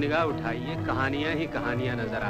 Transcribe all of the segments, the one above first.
निगाह उठाइए कहानियाँ ही कहानियाँ नज़र आती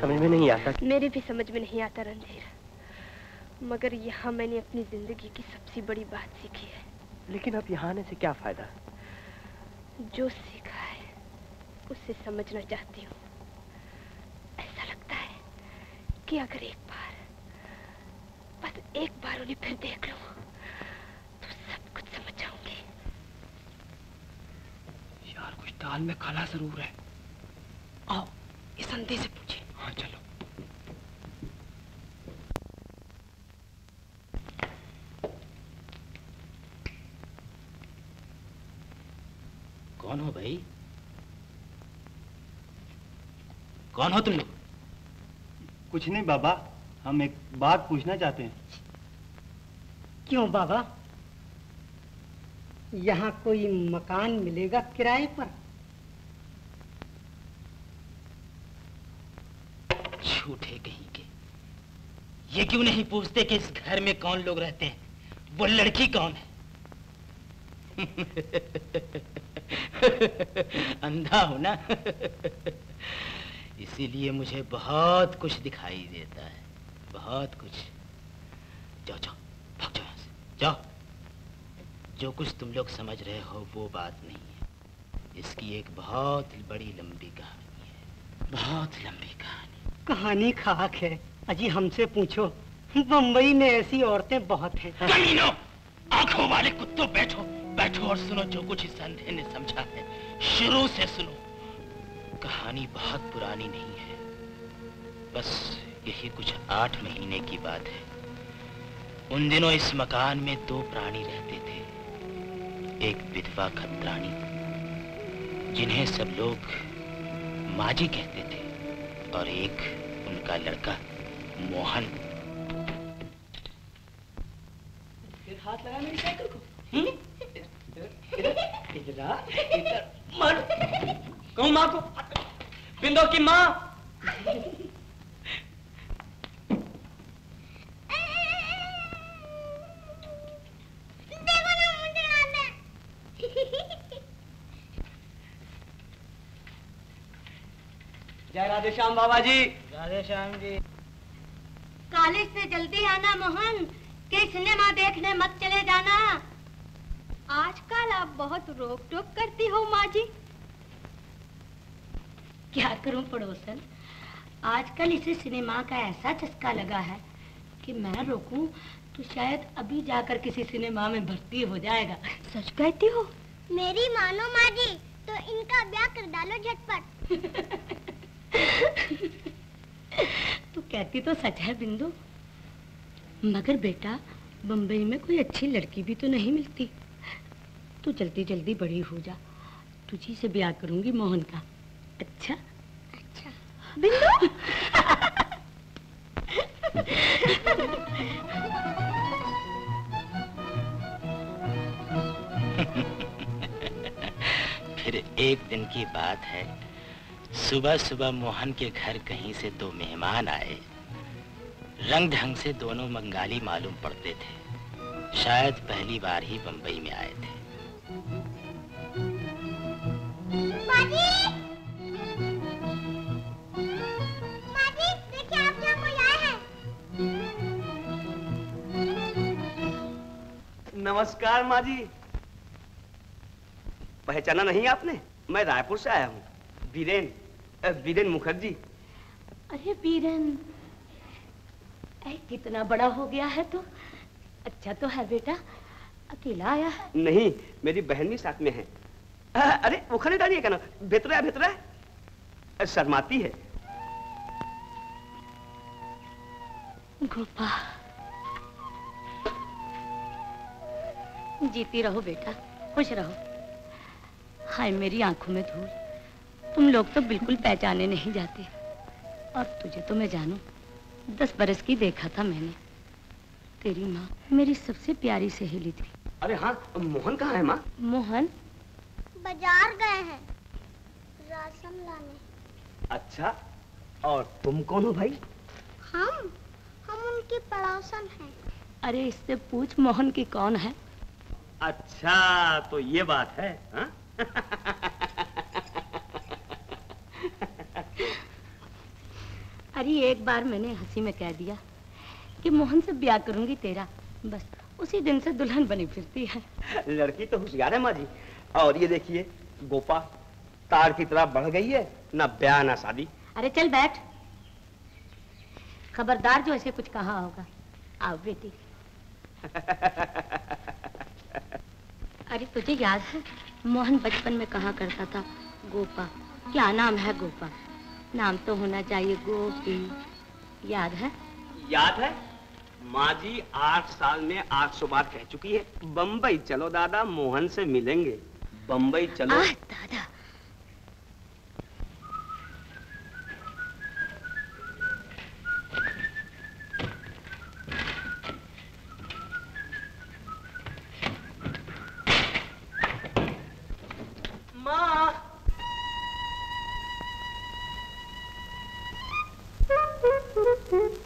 समझ में नहीं आता मेरे भी समझ में नहीं आता रणधीर। मगर यहाँ मैंने अपनी ज़िंदगी की सबसे बड़ी बात सीखी है। लेकिन अब यहाँ आने से क्या फ़ायदा? जो सीखा है उससे समझना चाहती हूँ। ऐसा लगता है कि अगर एक बार बस एक बार उन्हें फिर देख लूँ तो सब कुछ समझ जाऊँगी यार कुछ दाल में काला ज़रूर है आओ इस अंधे से पूछे हाँ चलो कौन हो भाई कौन हो तुम लोग? कुछ नहीं बाबा। हम एक बात पूछना चाहते हैं। क्यों बाबा? यहाँ कोई मकान मिलेगा किराए पर? झूठे कहीं के। ये क्यों नहीं पूछते कि इस घर में कौन लोग रहते हैं? वो लड़की कौन है? अंधा हो ना? इसीलिए मुझे बहुत कुछ दिखाई देता है। बहुत कुछ। जाओ जाओ भाग जाओ यहाँ से। जाओ। जो कुछ तुम लोग समझ रहे हो वो बात नहीं है। इसकी एक बहुत बड़ी लंबी कहानी है। बहुत लंबी कहानी। कहानी खाक है। अजी हमसे पूछो। बम्बई में ऐसी औरतें बहुत हैं। कमीनों आँखों वाले कुत्तों बैठो। बैठो और सुनो जो कुछ इस अंधे ने समझा है शुरू से सुनो। कहानी बहुत पुरानी नहीं है। बस यही कुछ आठ महीने की बात है। उन दिनों इस मकान में दो प्राणी रहते थे। एक विधवा खतरानी, जिन्हें सब लोग माजी कहते थे, और एक उनका लड़का मोहन फिर हाथ लगा मेरी साइकिल को हम्म? इधर इधर आ, इधर मार कहूँ माँ को बिंदो की माँ देखो ना मुझे आता जय राधे श्याम बाबा जी राधे श्याम जी। कॉलेज से जल्दी आना मोहन के सिनेमा देखने मत चले जाना। आजकल आप बहुत रोक टोक करती हो माँ जी क्या करूँ पड़ोसन? आजकल इसे सिनेमा का ऐसा चस्का लगा है कि मैं रोकूं तो शायद अभी जाकर किसी सिनेमा में भर्ती हो जाएगा। सच कहती हो? मेरी मानो माँ जी तो इनका ब्याह कर डालो झटपट। कहती तो सच है बिंदु। मगर बेटा बम्बई में कोई अच्छी लड़की भी तो नहीं मिलती। तू जल्दी जल्दी बड़ी हो जा। तुझी से ब्याह करूँगी मोहन का। अच्छा? अच्छा। बिंदु? फिर एक दिन की बात है सुबह सुबह मोहन के घर कहीं से दो मेहमान आए। रंग ढंग से दोनों बंगाली मालूम पड़ते थे। शायद पहली बार ही बंबई में आए थे। है। नमस्कार माँ जी। पहचाना नहीं आपने? मैं रायपुर से आया हूँ। बीरेन अ, बीरेन मुखर्जी। अरे बीरन ऐ कितना बड़ा हो गया है तो। अच्छा तो है बेटा अकेला आया है। नहीं मेरी बहन भी साथ में है। अ, अरे वो खड़े डालिए क्या ना? भेतरा है भेतरा शर्माती है। गोपा जीती रहो बेटा खुश रहो। हाय मेरी आँखों में धूल। तुम लोग तो बिल्कुल पहचाने नहीं जाते। और तुझे तो मैं जानू दस बरस की देखा था मैंने। तेरी माँ मेरी सबसे प्यारी सहेली थी। अरे हाँ मोहन कहाँ है माँ? मोहन? बाज़ार गए हैं राशन लाने। अच्छा और तुम कौन हो भाई? हम हम उनकी पड़ोसन हैं। अरे इससे पूछ मोहन की कौन है? अच्छा तो ये बात है हाँ? अरे एक बार मैंने हँसी में कह दिया कि मोहन से ब्याह करूँगी तेरा। बस उसी दिन से दुल्हन बनी फिरती है। लड़की तो होशियार है माँ जी और ये देखिए गोपा तार की तरह बढ़ गई है ना ब्याह ना शादी। अरे चल बैठ। खबरदार जो ऐसे कुछ कहा होगा। आओ बेटी। अरे तुझे याद है मोहन बचपन में कहा करता था गोपा? क्या नाम है गोपा? नाम तो होना चाहिए गोपी। याद है? याद है? माँ जी आठ साल में आठ सौ बार कह चुकी है बम्बई चलो दादा मोहन से मिलेंगे। बम्बई चलो। आह दादा। माँ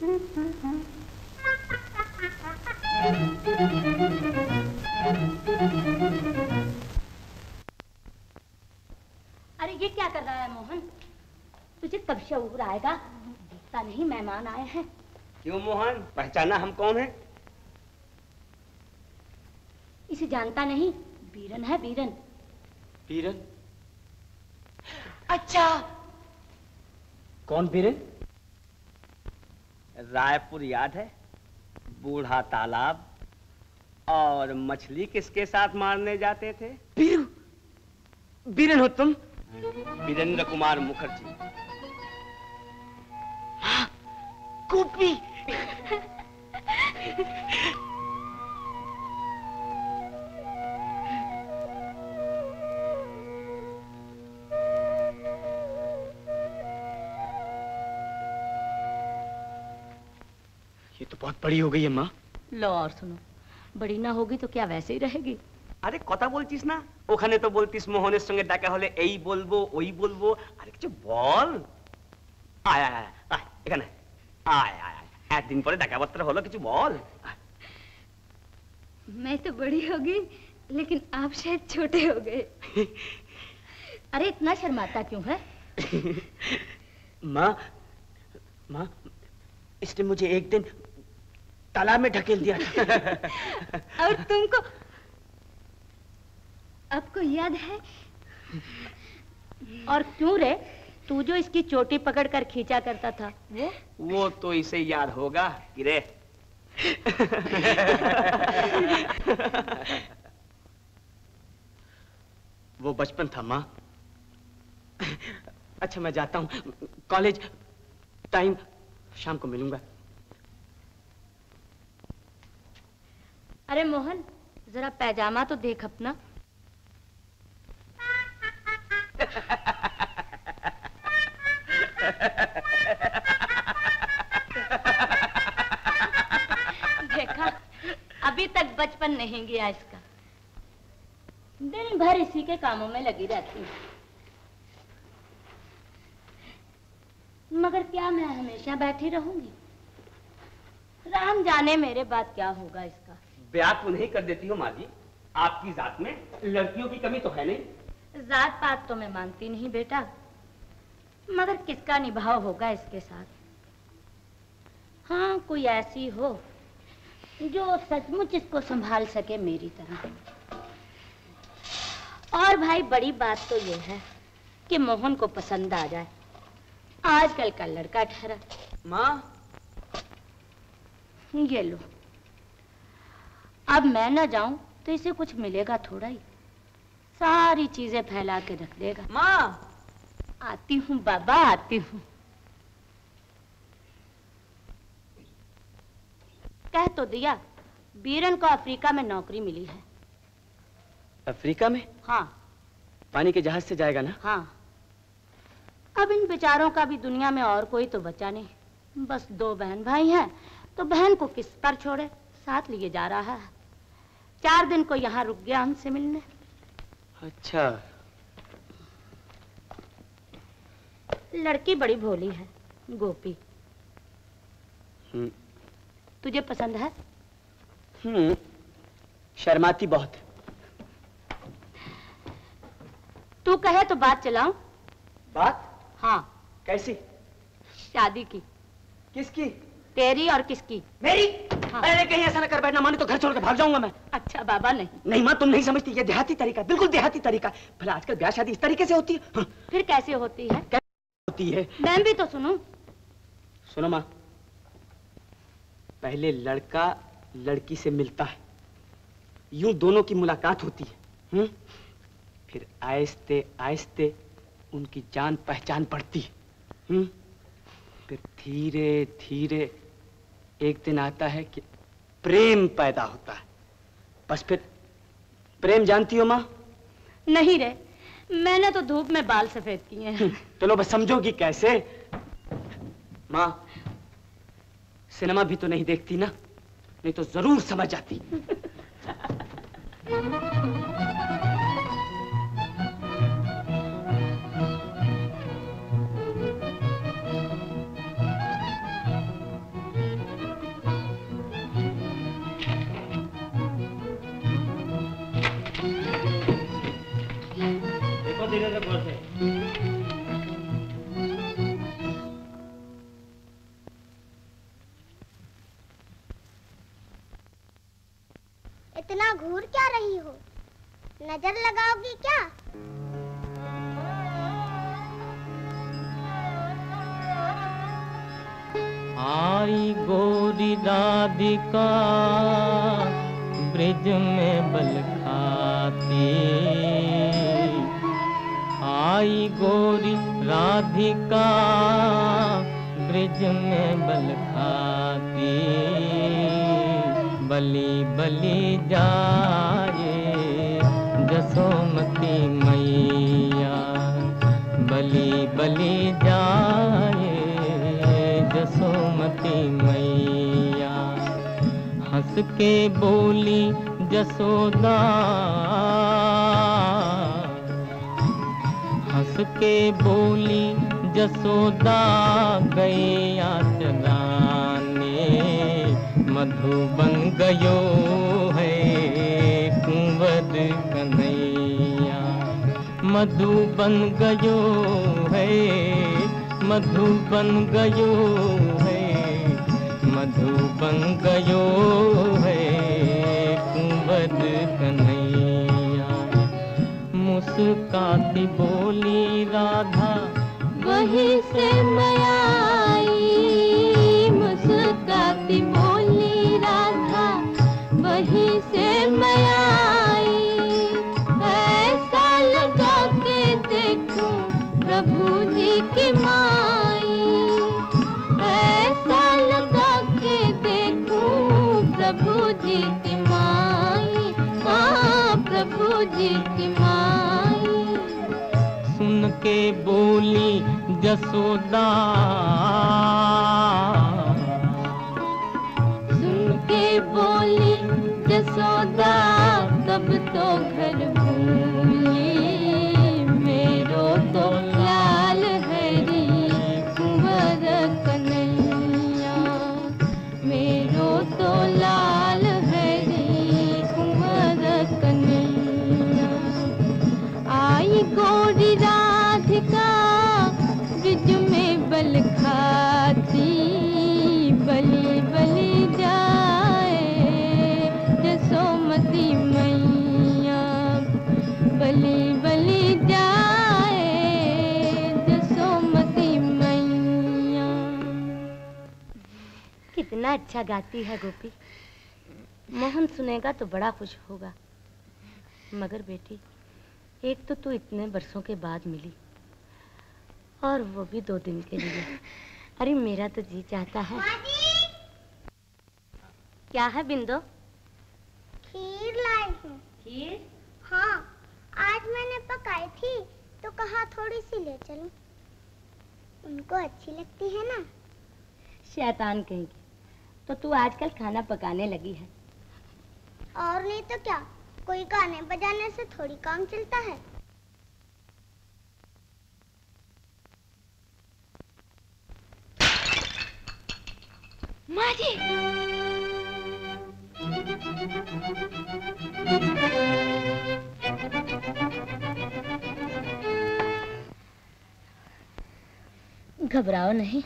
अरे ये क्या कर रहा है मोहन? तुझे कब शऊर आएगा? देखता नहीं मेहमान आए हैं। क्यों मोहन? पहचाना हम कौन है? इसे जानता नहीं। बीरन है बीरन। बीरन? अच्छा। कौन बीरन? रायपुर याद है? बूढ़ा तालाब और मछली किसके साथ मारने जाते थे? बीरू बीरन हो तुम। वीरेंद्र कुमार मुखर्जी। गोपी बहुत बड़ी हो गई है माँ लो और सुनो बड़ी ना होगी तो क्या वैसे ही रहेगी আরে কথা বলছিস না ওখানে তো বলতিস মোহনের সঙ্গে দেখা হলে এই বলবো ওই বলবো আরে কিছু বল আয় আয় আয়, আয় এখানে আয় আয় আয় একদিন পরে দেখাবার্তা হলো কিছু বল আয়। मैं तो बड़ी होगी लेकिन आप शायद छोटे हो गए अरे इतना शर्माता क्यों है माँ माँ इसने मुझे एक दिन तालाब में ढकेल दिया। था और तुमको आपको याद है? और क्यों रे? तू जो इसकी चोटी पकड़ कर खींचा करता था वो? वो तो इसे याद होगा गिरे वो बचपन था माँ। अच्छा मैं जाता हूँ। कॉलेज टाइम शाम को मिलूँगा। अरे मोहन, जरा पैजामा तो देख अपना। देखा, अभी तक बचपन नहीं गया इसका। दिन भर इसी के कामों में लगी रहती हूँ। मगर क्या मैं हमेशा बैठी रहूँगी? राम जाने मेरे बाद क्या होगा इसका। ब्याह तो नहीं कर देती हो माँ जी। आपकी जात में लड़कियों की कमी तो है नहीं। जात पात तो मैं मानती नहीं बेटा। मगर किसका निभाव होगा इसके साथ? हाँ कोई ऐसी हो जो सचमुच इसको संभाल सके मेरी तरह। और भाई बड़ी बात तो यह है कि मोहन को पसंद आ जाए। आजकल का लड़का ठहरा। माँ? ये लो। अब मैं न जाऊँ तो इसे कुछ मिलेगा थोड़ा ही। सारी चीज़ें फैला के रख देगा। माँ। आती हूँ बाबा आती हूँ। कह तो दिया बीरन को अफ्रीका में नौकरी मिली है। अफ्रीका में? हाँ। पानी के जहाज़ से जाएगा ना? हाँ। अब इन बेचारों का भी दुनिया में और कोई तो बचा नहीं। बस दो बहन भाई हैं तो बहन को किस पर छोड़े? साथ लिए जा रहा है। चार दिन को यहाँ रुक गया हमसे मिलने। अच्छा। लड़की बड़ी भोली है गोपी। हम्म। तुझे पसंद है? हम्म। शर्माती बहुत। तू कहे तो बात चलाऊं। बात? हाँ। कैसी? शादी की। किसकी? तेरी और किसकी? मेरी? हाँ। अरे कहीं ऐसा ना कर बैठना माने तो घर छोड़ के भाग जाऊँगा मैं। अच्छा बाबा नहीं। नहीं माँ तुम नहीं समझती ये देहाती तरीका बिल्कुल देहाती तरीका। भला आजकल ब्याह शादी इस तरीके से होती है? हाँ, फिर कैसे होती है? कैसे होती है? मैं भी तो सुनूं। सुनो माँ पहले लड़का लड़की से मिलता है। यूँ दोनों की मुलाकात होती है हुँ? फिर आहिस्ते आहिस्ते उनकी जान पहचान पड़ती है हुँ? फिर धीरे धीरे एक दिन आता है कि प्रेम पैदा होता है। बस फिर प्रेम जानती हो माँ? नहीं रे मैंने तो धूप में बाल सफ़ेद किए हैं। चलो बस समझोगी कैसे? माँ सिनेमा भी तो नहीं देखती ना? नहीं तो ज़रूर समझ जाती। नज़र लगाओगी क्या? आई गोरी राधिका ब्रिज में बल खाती। आई गोरी राधिका, ब्रिज में बल खाती। बली बली जाए। जसोमती मैया, बली बली जाए जसोमती मैया। हंस के बोली, जसोदा। हंस के बोली, जसोदा, गैया आचराने मधुबन गयो है कुंवर मधुबन गयो है मधुबन गयो है मधुबन गयो है, कुंवर कन्हैया। मुस्काती बोली, राधा, वही से मैं आई। मुस्काती बोली, राधा, वही से मैं के बोली जसोदा। सुन के बोली जसोदा तब तो घर कितना अच्छा गाती है गोपी। मोहन सुनेगा तो बड़ा खुश होगा। मगर बेटी एक तो तू इतने बरसों के बाद मिली और वो भी दो दिन के लिए। अरे मेरा तो जी चाहता है। क्या है बिंदो? खीर लाई हूँ। खीर? हाँ आज मैंने पकाई थी तो कहा थोड़ी सी ले चलूँ। उनको अच्छी लगती है ना। शैतान कहेंगी। तो तू आजकल खाना पकाने लगी है। और नहीं तो क्या? कोई गाने बजाने से थोड़ी काम चलता है। माँ जी घबराओ नहीं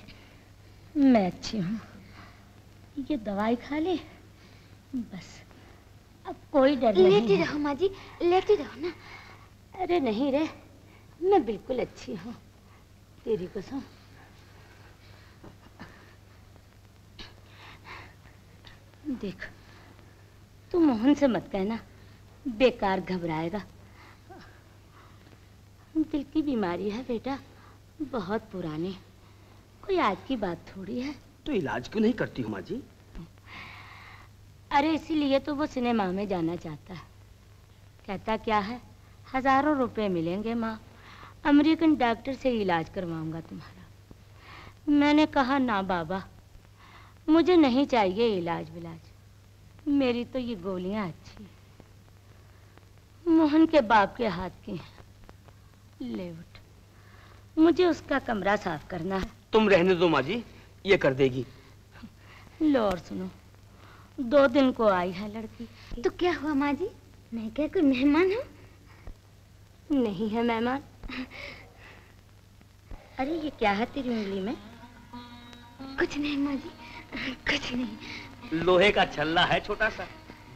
मैं अच्छी हूँ। ये दवाई खा ले। बस। अब कोई डर नहीं लेटी रहो माँ जी लेटी रहो ना। अरे नहीं रे मैं बिल्कुल अच्छी हूँ। तेरी कसम। देख तू मोहन से मत कहना बेकार घबराएगा। दिल की बीमारी है बेटा बहुत पुरानी। कोई आज की बात थोड़ी है। तो इलाज क्यों नहीं करती हो माँ जी? अरे इसीलिए तो वो सिनेमा में जाना चाहता है। कहता क्या है? हज़ारों रुपए मिलेंगे माँ। अमेरिकन डॉक्टर से इलाज करवाऊँगा तुम्हारा। मैंने कहा ना बाबा मुझे नहीं चाहिए इलाज विलाज। मेरी तो ये गोलियाँ अच्छी हैं। मोहन के बाप के हाथ की हैं। ले उठ। मुझे उसका कमरा साफ़ करना है। तुम रहने दो माँ जी। ये कर देगी। लो और सुनो दो दिन को आई है लड़की। तो क्या हुआ माँ जी मैं क्या कोई मेहमान हूँ? नहीं है मेहमान। अरे ये क्या है तेरी उंगली में? कुछ नहीं माँ जी कुछ नहीं। लोहे का छल्ला है छोटा सा।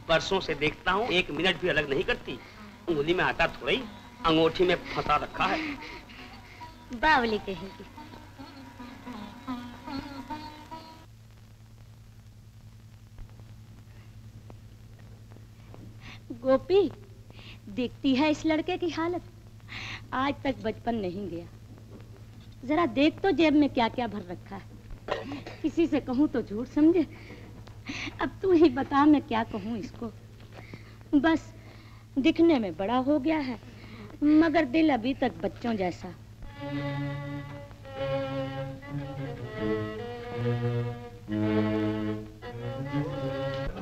बरसों से देखता हूँ एक मिनट भी अलग नहीं करती। उंगली में आटा थोड़ा ही अंगूठी में फंसा रखा है। बावली कहेगी। गोपी, देखती है इस लड़के की हालत। आज तक बचपन नहीं गया। जरा देख तो जेब में क्या क्या भर रखा है। किसी से कहूँ तो झूठ समझे। अब तू ही बता मैं क्या कहूँ इसको। बस, दिखने में बड़ा हो गया है, मगर दिल अभी तक बच्चों जैसा।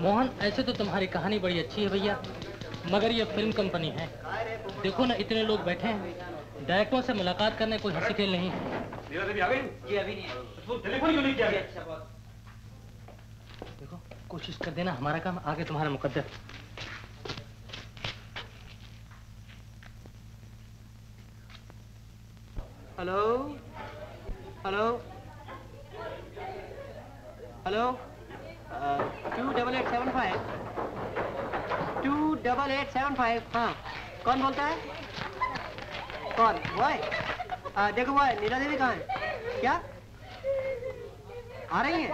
मोहन, ऐसे तो तुम्हारी कहानी बड़ी अच्छी है भैया। मगर ये फ़िल्म कंपनी है। देखो ना इतने लोग बैठे हैं। डायरेक्टरों से मुलाकात करने कोई हँसी खेल नहीं। है। देखो कोशिश कर देना हमारा काम आगे तुम्हारा मुकद्दर। Hello? Hello? Hello? Two double eight seven five double eight seven five हाँ। कौन बोलता है? कौन? वो देखो वो नीला देवी कहाँ है? क्या? आ रही है?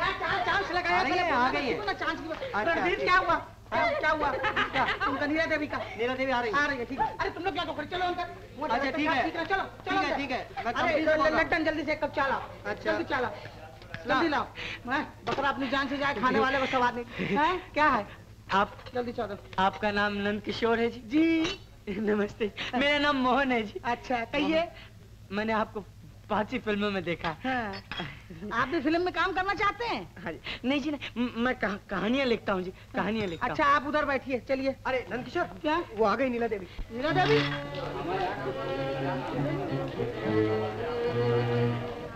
चांस लगाया आ रही है? आ गई है। चांस की अच्छा, क्या हुआ? क्या हुआ? क्या? उनका नीला देवी का नीला देवी आ रही है। आ रही है ठीक है। अरे तुम लोग क्या करो? चलो अंदर। अच्छा, ठीक है। ठीक है चलो ठीक है, ठीक है, अरे। लट्टन जल्दी से कप अच्छा। जल्दी लाओ? बकरा अपनी जान से जाए खाने वाले को सवार नहीं। क्या है? आप जल्दी चा दो आपका नाम नंद किशोर है जी? जी। नमस्ते। मेरा नाम मोहन है जी। अच्छा कहिए मैंने आपको पाँच ही फ़िल्मों में देखा। है। हाँ। आप भी फ़िल्म में काम करना चाहते हैं? हाँ जी। नहीं जी नहीं मैं कहा, कहानियाँ लिखता हूँ जी। कहानियाँ लिखता अच्छा आप उधर बैठिए चलिए। अरे नंद किशोर क्या? वो आ गई नीला देवी। नीला देवी?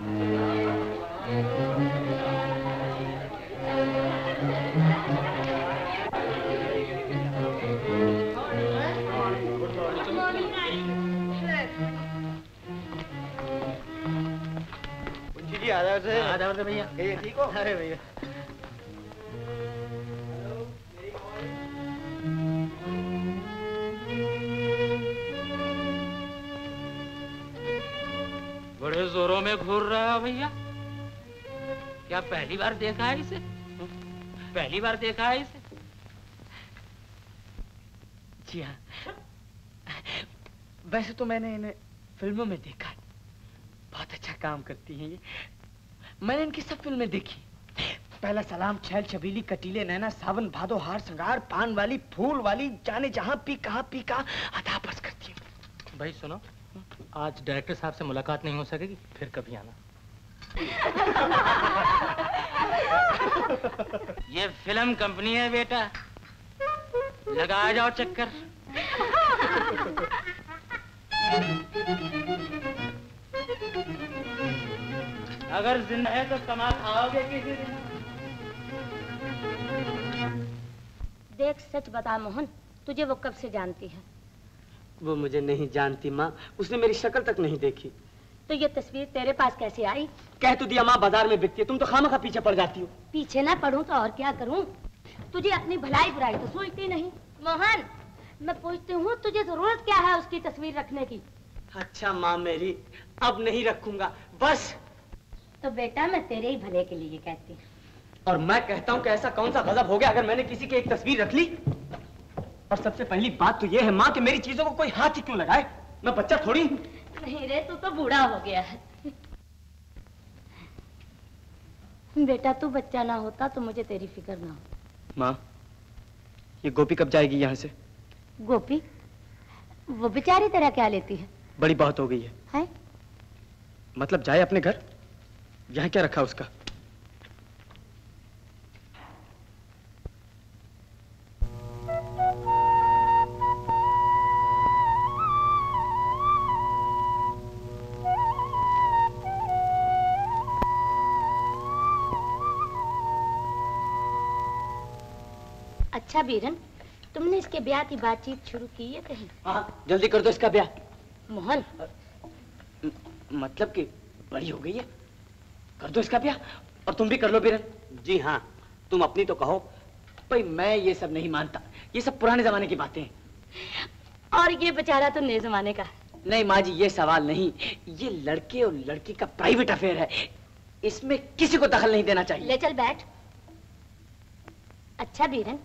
जी से से भैया। ठीक हो? अरे भैया। बड़े जोरों में घूर रहा है भैया। क्या पहली बार देखा है इसे? पहली बार देखा है इसे? जी हाँ। वैसे तो मैंने इन्हें फ़िल्मों में देखा है। बहुत अच्छा काम करती हैं ये। मैंने इनकी सब फ़िल्में देखी। पहला सलाम, छैल, छबीली, कटीले, नैना, सावन, भादो, हार संगार पान वाली, फूल वाली, जाने जहाँ, पी कहा पी कहा अदा बस करती हूँ। भाई, सुनो, आज डायरेक्टर साहब से मुलाकात नहीं हो सकेगी, फिर कभी आना। ये फ़िल्म कंपनी है बेटा। लगा जाओ चक्कर। अगर ज़िंदा है तो कमा खाओगे किसी दिन। देख सच बता मोहन तुझे वो कब से जानती है? वो मुझे नहीं जानती माँ उसने मेरी शक्ल तक नहीं देखी। तो ये तस्वीर तेरे पास कैसे आई? कह तो दिया माँ बाज़ार में बिकती है तुम तो खामा खा पीछे पड़ जाती हो। पीछे ना पढ़ूं तो और क्या करूँ? तुझे अपनी भलाई बुराई तो सोचती नहीं। मोहन मैं पूछती हूँ तुझे ज़रूरत क्या है उसकी तस्वीर रखने की? अच्छा माँ मेरी अब नहीं रखूँगा बस। तो बेटा मैं तेरे ही भले के लिए कहती हूँ। और मैं कहता हूँ कि ऐसा कौन सा गजब हो गया अगर मैंने किसी की एक तस्वीर रख ली? और सबसे पहली बात तो ये है माँ कि मेरी चीज़ों को कोई हाथ ही क्यों लगाए? मैं बच्चा थोड़ी नहीं रे तू तो बूढ़ा हो गया है। बेटा तू बच्चा ना होता तो मुझे तेरी फ़िक्र ना हो माँ ये गोपी कब जाएगी यहाँ से? गोपी वो बेचारी तेरा क्या लेती है? बड़ी बात हो गई है। है? मतलब जाए अपने घर? यहाँ क्या रखा उसका? अच्छा बीरन तुमने इसके ब्याह की बातचीत शुरू की है कहीं? हाँ जल्दी कर दो इसका ब्याह। मोहन। मतलब कि बड़ी हो गई है। कर दो इसका ब्याह और तुम भी कर लो बिरन। जी हाँ तुम अपनी तो कहो। भाई मैं ये सब नहीं मानता। ये सब पुराने जमाने की बातें हैं। और ये बेचारा तो नए जमाने का। नहीं माँ जी ये सवाल नहीं। ये लड़के और लड़की का प्राइवेट अफेयर है। इसमें किसी को दखल नहीं देना चाहिए। ले चल बैठ। अच्छा बीरन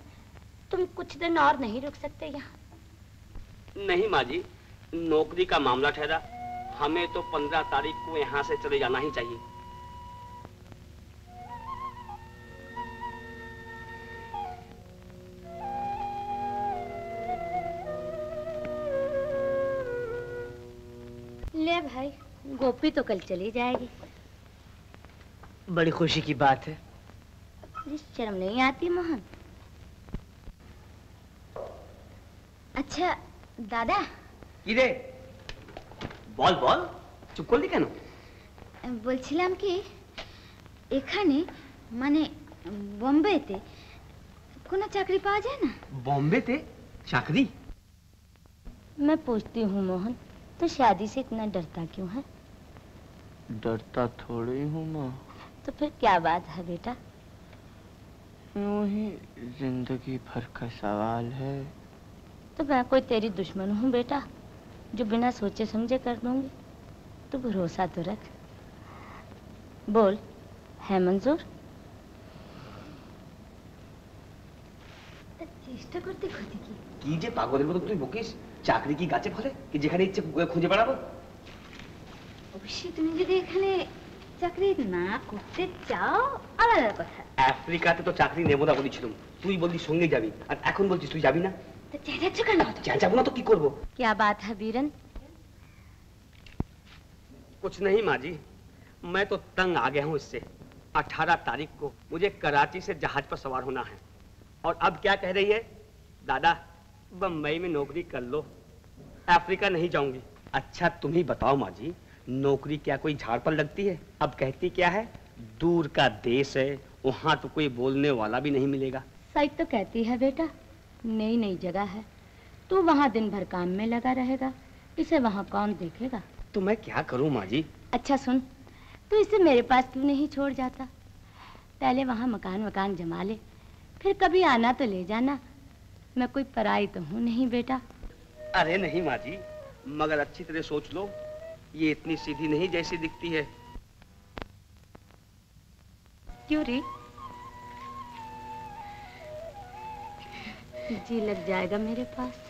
तुम कुछ दिन और नहीं रुक सकते यहाँ। नहीं माँ जी नौकरी का मामला ठहरा। हमें तो पंद्रह तारीख को यहाँ से चले जाना ही चाहिए। ले भाई गोपी तो कल चली जाएगी। बड़ी खुशी की बात है। शर्म नहीं आती मोहन। अच्छा दादा। इधे বল বল চুপ করলি কেন বলছিলাম কি এখানে মানে বোম্বেতে কোনো চাকরি चाकरी पाजे ना? बॉम्बे थे चाकरी? मैं पूछती हूँ मोहन तो शादी से इतना डरता क्यों है डरता थोड़ी हूँ माँ तो फिर क्या बात है बेटा यूं ही जिंदगी भर का सवाल है तो मैं कोई तेरी दुश्मन हूँ बेटा जो बिना सोचे समझे कर दूंगी तो भरोसा तो रख बोल है मंजूर চেষ্টা করতে ক্ষতি কি কি যে পাগলের মতো তুই বকিস চাকরি কি গাছে ফলে কি যেখানে ইচ্ছে খুঁজে বেড়াবো অবশ্যই তুমি যদি এখানে চাকরি না করতে চাও আলাদা কথা আফ্রিকাতে তো চাকরি নেবো না বলেছিলাম তুই বললি সঙ্গে যাবি আর এখন বলছিস তুই যাবি না তো চেঁচাচ্ছ কেন যাবো না তো কি করবো क्या बात है बीरन कुछ नहीं माँ जी मैं तो तंग आ गया हूँ इससे अठारह तारीख को मुझे कराची से जहाज पर सवार होना है और अब क्या कह रही है दादा बम्बई में नौकरी कर लो। अफ्रीका नहीं जाऊँगी। अच्छा तुम ही बताओ माँ जी नौकरी क्या कोई झाड़ पर लगती है? अब कहती क्या है? दूर का देश है वहाँ तो कोई बोलने वाला भी नहीं मिलेगा। सही तो कहती है बेटा नई नई जगह है। तू वहाँ दिन भर काम में लगा रहेगा इसे वहाँ कौन देखेगा? तो मैं क्या करूँ माँ जी अच्छा सुन तू इसे मेरे पास क्यों नहीं छोड़ जाता? पहले वहाँ मकान वकान जमा ले फिर कभी आना तो ले जाना। मैं कोई पराई तो हूँ नहीं बेटा। अरे नहीं माँ जी मगर अच्छी तरह सोच लो। ये इतनी सीधी नहीं जैसी दिखती है। क्यों री? जी लग जाएगा मेरे पास।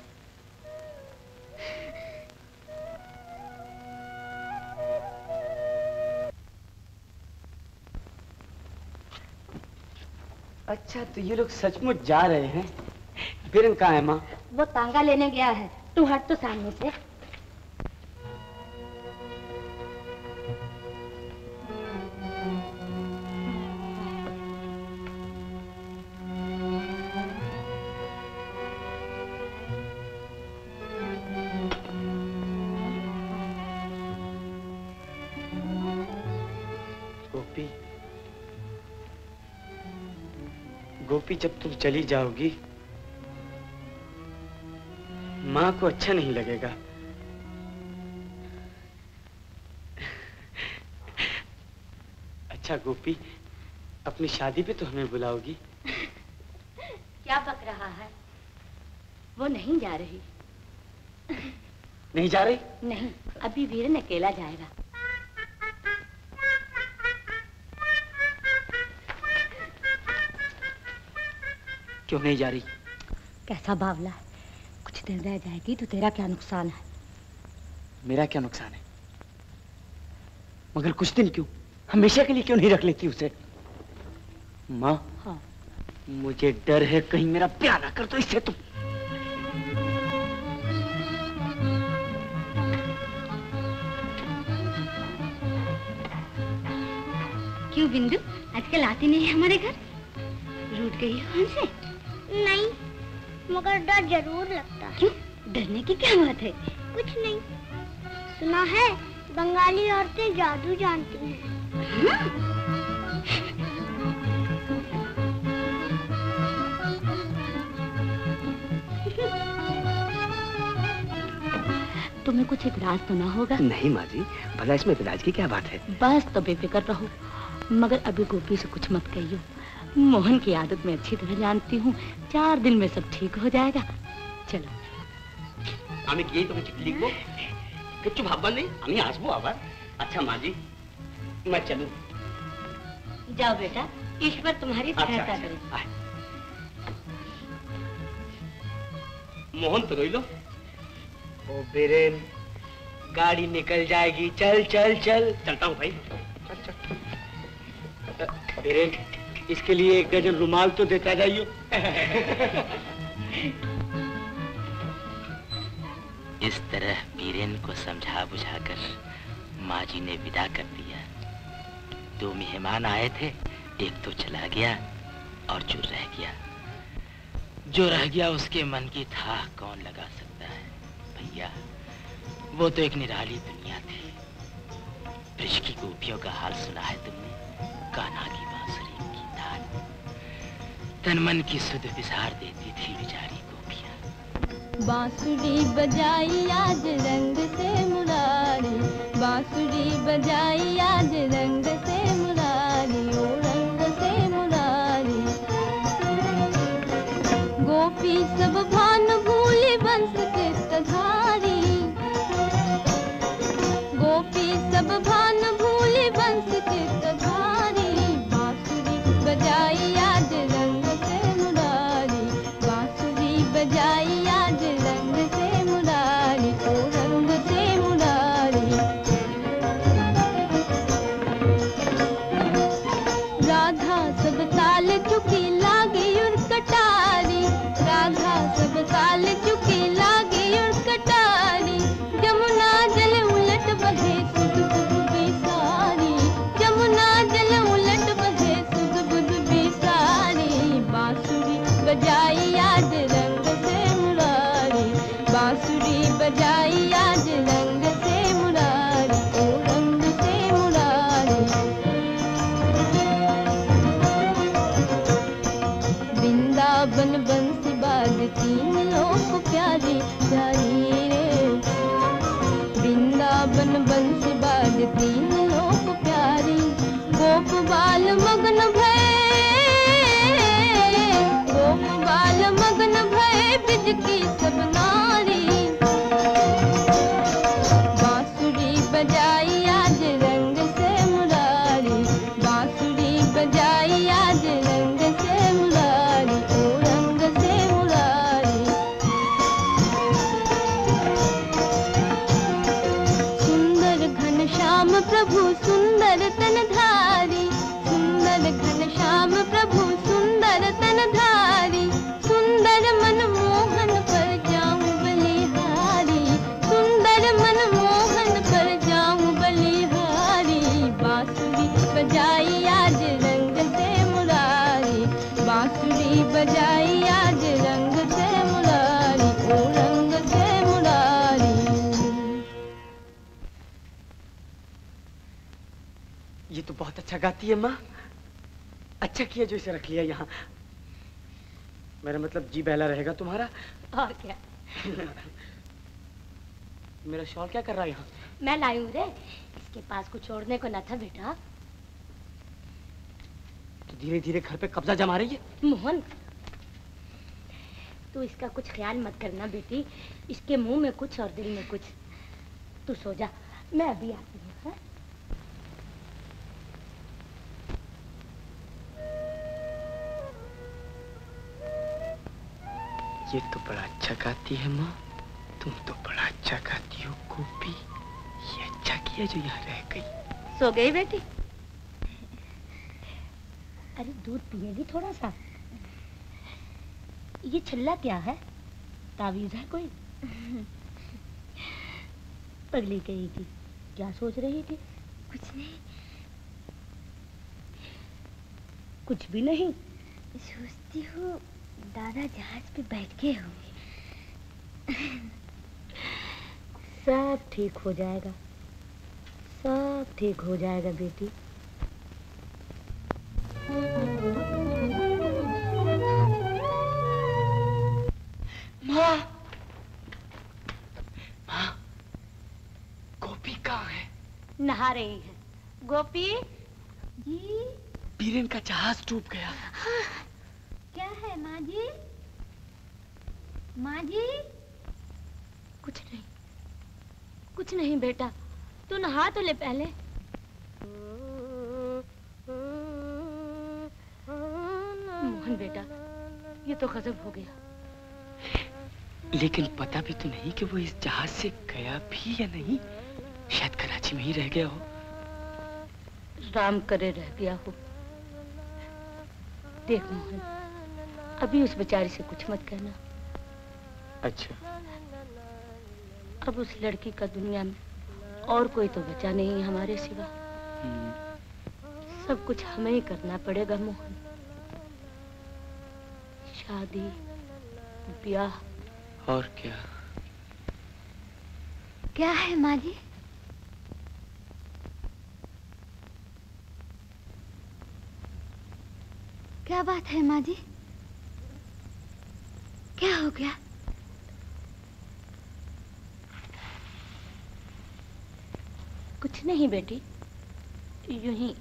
अच्छा तो ये लोग सचमुच जा रहे हैं। बिरन कहाँ है माँ। वो तांगा लेने गया है। तू हट तो सामने से। गोपी। गोपी जब तुम चली जाओगी माँ को अच्छा नहीं लगेगा। अच्छा गोपी अपनी शादी पे तो हमें बुलाओगी। क्या बक रहा है? वो नहीं जा रही। नहीं जा रही? नहीं अभी वीरन अकेला जाएगा। क्यों नहीं जा रही? कैसा बावला है। दिन रह जाएगी तो तेरा क्या नुकसान है? मेरा क्या नुकसान है? मगर कुछ दिन क्यों? हमेशा के लिए क्यों नहीं रख लेती उसे? माँ हाँ। मुझे डर है कहीं मेरा प्यार ना कर दो इससे तुम। क्यों बिंदु? आजकल आती नहीं है हमारे घर? रूठ गई हो हमसे नहीं। मगर डर ज़रूर लगता है। क्यों? डरने की क्या बात है? कुछ नहीं। सुना है बंगाली औरतें जादू जानती हैं। तुम्हें कुछ इतराज तो ना होगा? नहीं माँ जी भला इसमें इतराज की क्या बात है? बस तो बेफिक्र रहो। मगर अभी गोपी से कुछ मत कहियो। मोहन की आदत मैं अच्छी तरह जानती हूँ चार दिन में सब ठीक हो जाएगा चलो আমি গিয়েই তোকে চিঠি লিখবো কিচ্ছু ভাববার নেই আমি আসবো আবার আচ্ছা মা জি मैं चलूं जाओ बेटा ईश्वर तुम्हारी अच्छा, सहायता अच्छा। करे मोहन तो रोइलो ओ बिरेन गाड़ी निकल जाएगी चल चल चल चलता हूँ भाई बिरेन इसके लिए एक डजन रुमाल तो देता जाइयो। इस तरह बीरेन को समझा बुझाकर माँ जी ने विदा कर दिया। दो मेहमान आए थे, एक तो चला गया और जो रह गया। जो रह गया उसके मन की था कौन लगा सकता है? भैया, वो तो एक निराली दुनिया थी। ब्रिज की गोपियों का हाल सुना है तुमने? कान्हा की तन मन की सुध विसार देती थी बेचारी गोपिया। बांसुरी बजाई आज रंग से मुरारी, बांसुरी बजाई आज रंग से मुरारी, ओ रंग से मुरारी। गोपी सब भान भूली बंस के धारी तो बहुत अच्छा गाती है माँ। अच्छा किया जो इसे रख लिया यहाँ। मेरा मतलब जी बहला रहेगा तुम्हारा। और क्या? मेरा शॉल क्या कर रहा है यहाँ? मैं लाई हूँ रे। इसके पास कुछ छोड़ने को न था बेटा। तो धीरे धीरे घर पे कब्जा जमा रही है? मोहन तू इसका कुछ ख्याल मत करना बेटी। इसके मुँह में कुछ और दिल में कुछ। तू सो जा मैं अभी आती हूँ। ये तो बड़ा अच्छा गाती है माँ। तुम तो बड़ा अच्छा गाती हो गोपी। ये अच्छा किया जो यहाँ रह गई। सो गई बेटी। अरे दूध पिएगी थोड़ा सा ये छल्ला क्या है? तावीज है कोई? पगली कहेगी क्या सोच रही थी? कुछ नहीं। कुछ भी नहीं। सोचती हूँ दादा जहाज़ पे बैठ के होंगे। सब ठीक हो जाएगा। सब ठीक हो जाएगा बेटी। माँ माँ गोपी कहाँ है? नहा रही है। गोपी जी? बीरेन का जहाज़ डूब गया। क्या है माँ जी? माँ जी? कुछ नहीं। कुछ नहीं बेटा। तू नहा तो ले पहले। मोहन बेटा ये तो गजब हो गया। लेकिन पता भी तो नहीं कि वो इस जहाज़ से गया भी या नहीं। शायद कराची में ही रह गया हो। राम करे रह गया हो। देख मोहन अभी उस बेचारी से कुछ मत कहना। अच्छा। अब उस लड़की का दुनिया में और कोई तो बचा नहीं हमारे सिवा। सब कुछ हमें ही करना पड़ेगा मोहन। शादी ब्याह। और क्या? क्या है माँ जी? क्या बात है माँ जी? क्या हो गया? कुछ नहीं बेटी। यूँ ही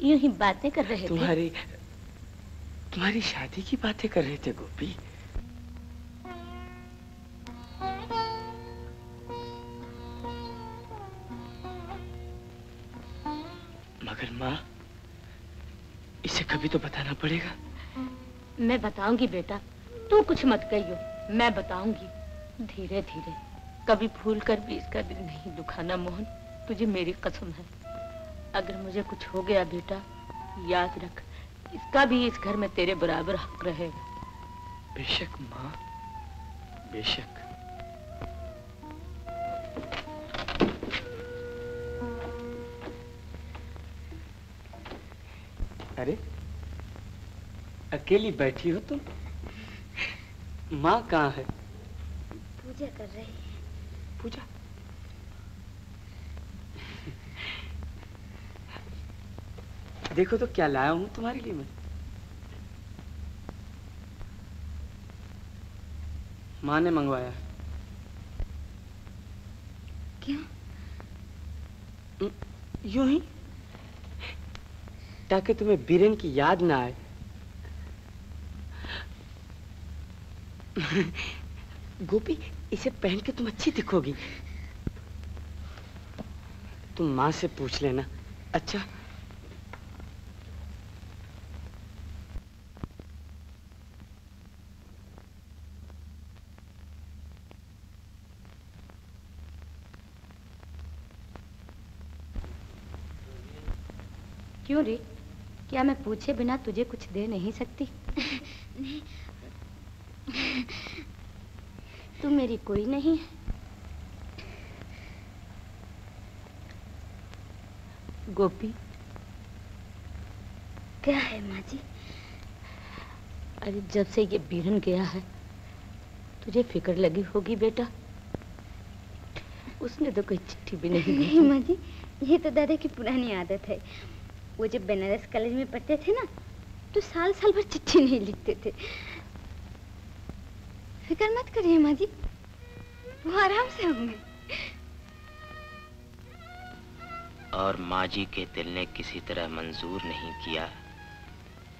यूँ ही बातें कर रहे थे। तुम्हारी तुम्हारी शादी की बातें कर रहे थे गोपी। मगर माँ इसे कभी तो बताना पड़ेगा। मैं बताऊँगी बेटा। तू कुछ मत कहियो, मैं बताऊँगी। धीरे धीरे, कभी भूल कर भी इसका दिल नहीं दुखाना मोहन, तुझे मेरी कसम है। अगर मुझे कुछ हो गया बेटा, याद रख, इसका भी इस घर में तेरे बराबर हक रहेगा। बेशक, माँ, बेशक। अरे, अकेली बैठी हो तुम? माँ कहाँ है? पूजा कर रही है। पूजा? देखो तो क्या लाया हूँ तुम्हारे लिए मैं। माँ ने मंगवाया। क्या? क्यों यूँ ही? ताकि तुम्हें बीरन की याद ना आए। गोपी इसे पहन के तुम अच्छी दिखोगी। तुम माँ से पूछ लेना। अच्छा? क्यों रे? क्या मैं पूछे बिना तुझे कुछ दे नहीं सकती? नहीं तू मेरी कोई नहीं है। गोपी। क्या है माँ जी अरे जब से ये बीरन गया है तुझे फ़िक्र लगी होगी बेटा। उसने तो कोई चिट्ठी भी नहीं नहीं माँ जी ये तो दादा की पुरानी आदत है। वो जब बनारस कॉलेज में पढ़ते थे ना तो साल साल भर चिट्ठी नहीं लिखते थे। फ़िक्र मत करिए माँ जी वो आराम से होंगे। और माँ जी के दिल ने किसी तरह मंजूर नहीं किया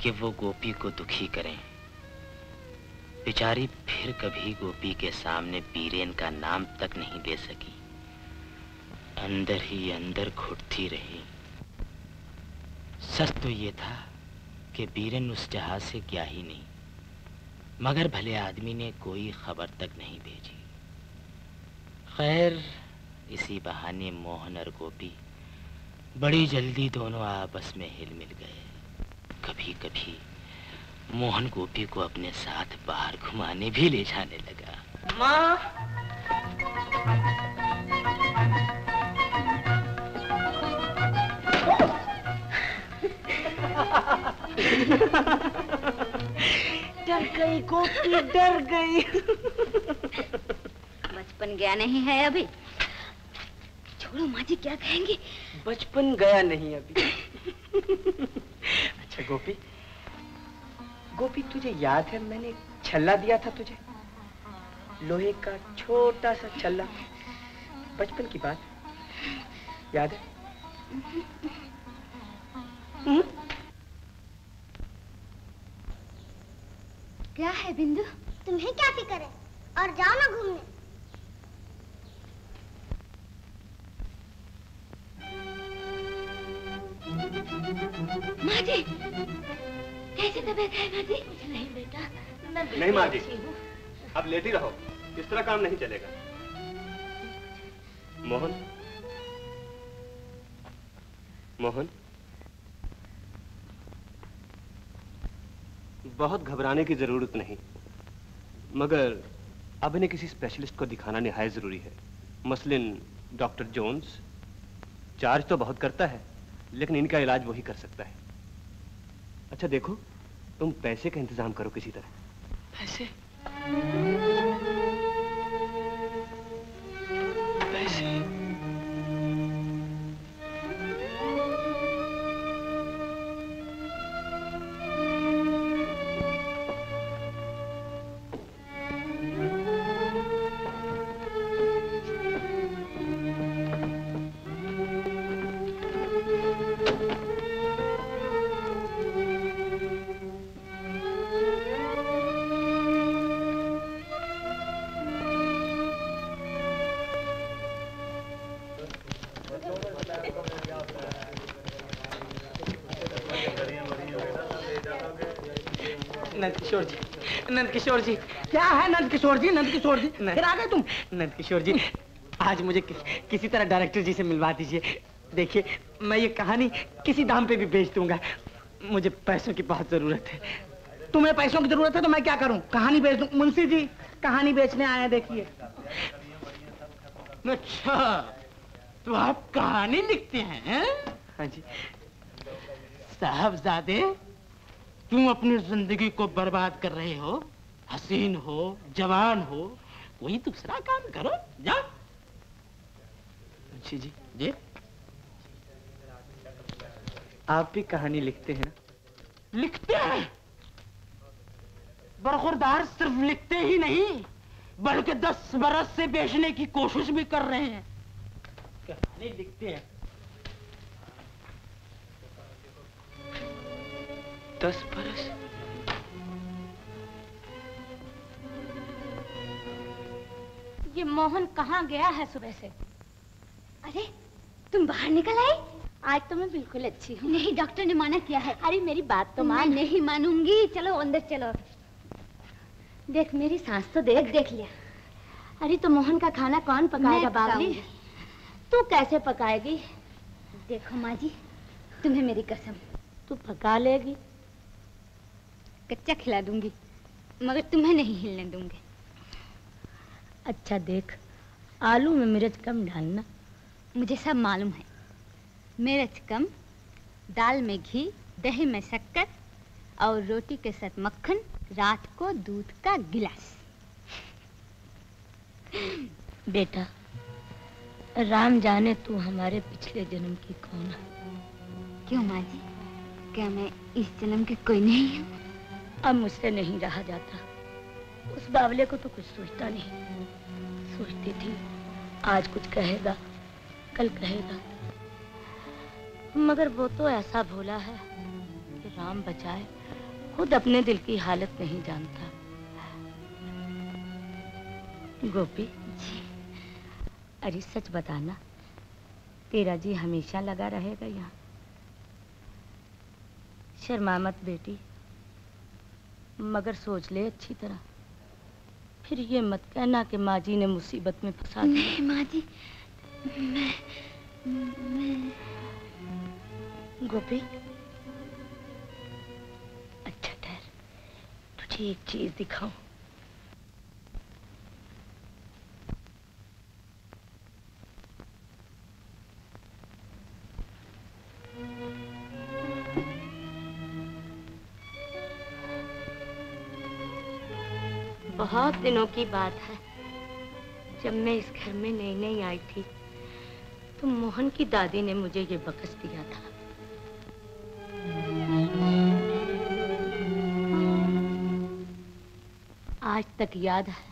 कि वो गोपी को दुखी करें। बेचारी फिर कभी गोपी के सामने बीरेन का नाम तक नहीं ले सकी। अंदर ही अंदर घुटती रही। सच तो ये था कि बीरेन उस जहाज़ से गया ही नहीं। मगर भले आदमी ने कोई खबर तक नहीं भेजी। खैर, इसी बहाने मोहन और गोपी बड़ी जल्दी दोनों आपस में हिल मिल गए। कभी कभी मोहन गोपी को अपने साथ बाहर घुमाने भी ले जाने लगा। माँ! डर गई गोपी डर गई। बचपन गया नहीं है अभी। छोड़ो माँ जी क्या कहेंगे? बचपन गया नहीं अभी। अच्छा गोपी। गोपी तुझे याद है मैंने छल्ला दिया था तुझे? लोहे का छोटा सा छल्ला। बचपन की बात। याद है? हम्म? क्या है बिंदु? तुम्हें क्या फ़िक्र है? और जाओ ना घूमने। माँ जी कैसी तबीयत है माँ जी? नहीं बेटा मैं नहीं माँ जी अब लेटी रहो इस तरह काम नहीं चलेगा। मोहन? मोहन? बहुत घबराने की ज़रूरत नहीं। मगर अब इन्हें किसी स्पेशलिस्ट को दिखाना निहायत ज़रूरी है। मसलन डॉक्टर जोन्स चार्ज तो बहुत करता है, लेकिन इनका इलाज वही कर सकता है। अच्छा देखो, तुम पैसे का इंतज़ाम करो किसी तरह। पैसे? किशोर जी। नंद किशोर जी क्या है नंद किशोर जी नंद किशोर जी फिर आ गए तुम? नंद किशोर जी आज मुझे कि, किसी तरह डायरेक्टर जी से मिलवा दीजिए। देखिए मैं ये कहानी किसी दाम पे भी बेच दूँगा। मुझे पैसों की बहुत ज़रूरत है। तुम्हें पैसों की ज़रूरत है तो मैं क्या करूँ? कहानी बेच दूँ? मुंशी जी कहानी बेचने आए हैं देखिए। अच्छा तो आप कहानी लिखते हैं हैं? हाँ जी। साहबजादे तुम अपनी ज़िंदगी को बर्बाद कर रहे हो हसीन हो जवान हो कोई दूसरा काम करो जा मुंशी जी जी। आप भी कहानी लिखते हैं ना? लिखते हैं? बरखुरदार सिर्फ़ लिखते ही नहीं बल्कि दस बरस से बेचने की कोशिश भी कर रहे हैं। कहानी लिखते हैं। दस बरस। ये मोहन कहाँ गया है सुबह से? अरे तुम बाहर निकल आई? आज तो मैं बिल्कुल अच्छी हूँ। नहीं डॉक्टर ने माना किया है? अरे मेरी बात तो मान। नहीं मानूँगी। चलो अंदर चलो। देख मेरी सांस तो देख देख लिया। अरे तो मोहन का खाना कौन पकाएगा बाबली तू कैसे पकाएगी? देखो माँ जी तुम्हें मेरी कसम तू पका लेगी। कच्चा खिला दूँगी मगर तुम्हें नहीं हिलने दूँगी। अच्छा देख आलू में मिर्च कम डालना। मुझे सब मालूम है। मिर्च कम दाल में घी दही में शक्कर और रोटी के साथ मक्खन रात को दूध का गिलास। बेटा राम जाने तू हमारे पिछले जन्म की कौन है? क्यों माँ जी? क्या मैं इस जन्म की कोई नहीं हूँ? अब मुझसे नहीं रहा जाता। उस बावले को तो कुछ सोचता नहीं। सोचती थी, आज कुछ कहेगा, कल कहेगा। मगर वो तो ऐसा भोला है कि राम बचाए, खुद अपने दिल की हालत नहीं जानता। गोपी जी, अरे सच बताना, तेरा जी हमेशा लगा रहेगा यहाँ। शर्मा मत बेटी। मगर सोच ले अच्छी तरह। फिर ये मत कहना कि माँ जी ने मुसीबत में फंसा दिया। नहीं माँ जी मैं मैं। गोपी अच्छा ठहर। तुझे एक चीज़ दिखाऊँ। बहुत दिनों की बात है। जब मैं इस घर में नई नई आई थी तो मोहन की दादी ने मुझे ये बकस दिया था। आज तक याद है,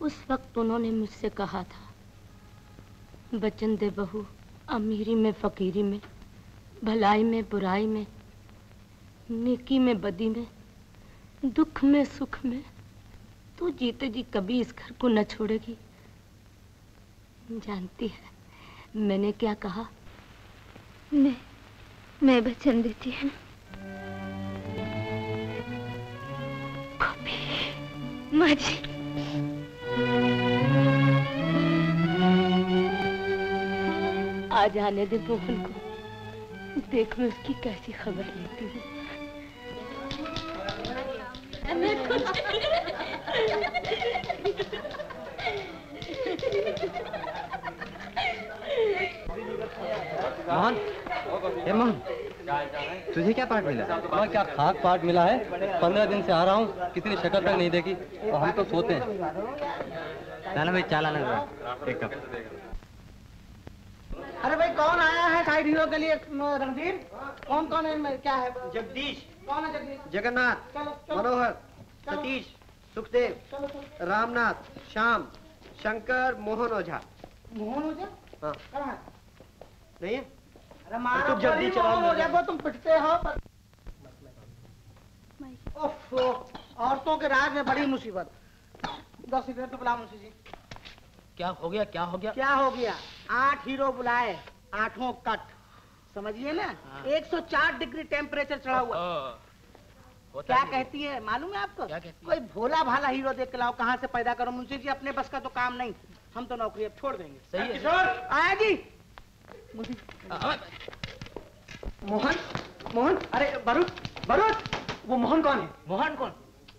उस वक्त उन्होंने मुझसे कहा था, बचन दे बहू, अमीरी में, फकीरी में, भलाई में, बुराई में, नेकी में, बदी में दुख में सुख में तू जीते जी कभी इस घर को न छोड़ेगी। जानती है मैंने क्या कहा? मैं मैं वचन देती हूँ। माँ जी। आ जाने दे मोहन को। देख मैं उसकी कैसी खबर लेती हूँ। मोहन ए मोहन तुझे क्या पार्ट मिला? मैं क्या खाक पार्ट मिला है? पंद्रह दिन से आ रहा हूँ किसी ने शक्ल तक नहीं देखी और हम तो सोते हैं। भाई चाला लग रहा एक कप। अरे भाई कौन आया है साइड हीरो के लिए? रणधीर? कौन कौन है क्या है है? जगदीश। जगन्नाथ मनोहर सतीश सुखदेव रामनाथ श्याम शंकर मोहन ओझा मोहन ओझा हाँ? नहीं है तुम जल्दी चलाओ तुम पिटते हो पर... औरतों के राज में बड़ी मुसीबत। दस सिगरेट तो बुला मुंशी जी। क्या हो गया क्या हो गया? क्या हो गया? आठ हीरो बुलाए आठों कट। समझिए ना 104 डिग्री टेम्परेचर चढ़ा हुआ। क्या। कहती है मालूम है आपको? क्या कहती कोई भोला भाला हीरो देख के लाओ कहाँ से पैदा करो? मुंशी जी अपने बस का तो काम नहीं। हम तो नौकरी अब छोड़ देंगे। सही है। किशोर! आया जी। मोहन मोहन अरे बरुद बरुद वो मोहन कौन है? मोहन कौन?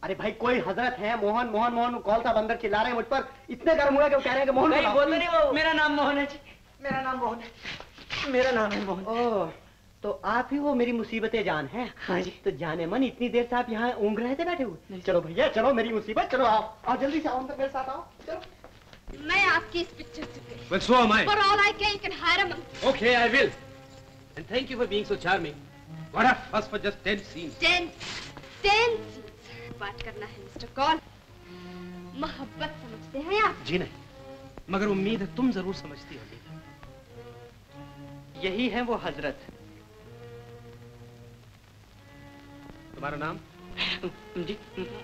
अरे भाई कोई हज़रत है मोहन मोहन मोहन कौन सा बंदर चिल्ला रहे हैं मुझ पर? इतने गर्म हुआ कि वो कह रहे हैं कि मोहन नहीं। बोलते नहीं वो। मेरा नाम मोहन है जी। मेरा नाम मोहन है। मेरा नाम है मोहन। ओह तो आप ही वो मेरी मुसीबतें जान हैं। हाँ जी। तो जाने मन इतनी देर से आप यहाँ ऊँग रहे थे बैठे हुए? चलो भैया चलो मेरी मुसीबत चलो आप। आओ जल्दी से आओ अंदर मेरे साथ आओ। चलो। मैं आपकी इस पिक्चर से Well, so am I. For all I can, you can hire a monkey. Okay, I will. And thank you for being so charming. What a fuss for just ten scenes. Ten, ten seats. बात करना है mister call मोहब्बत समझते हैं आप? जी नहीं। मगर उम्मीद है तुम ज़रूर समझती होगी। यही है वो हज़रत। तुम्हारा नाम? जी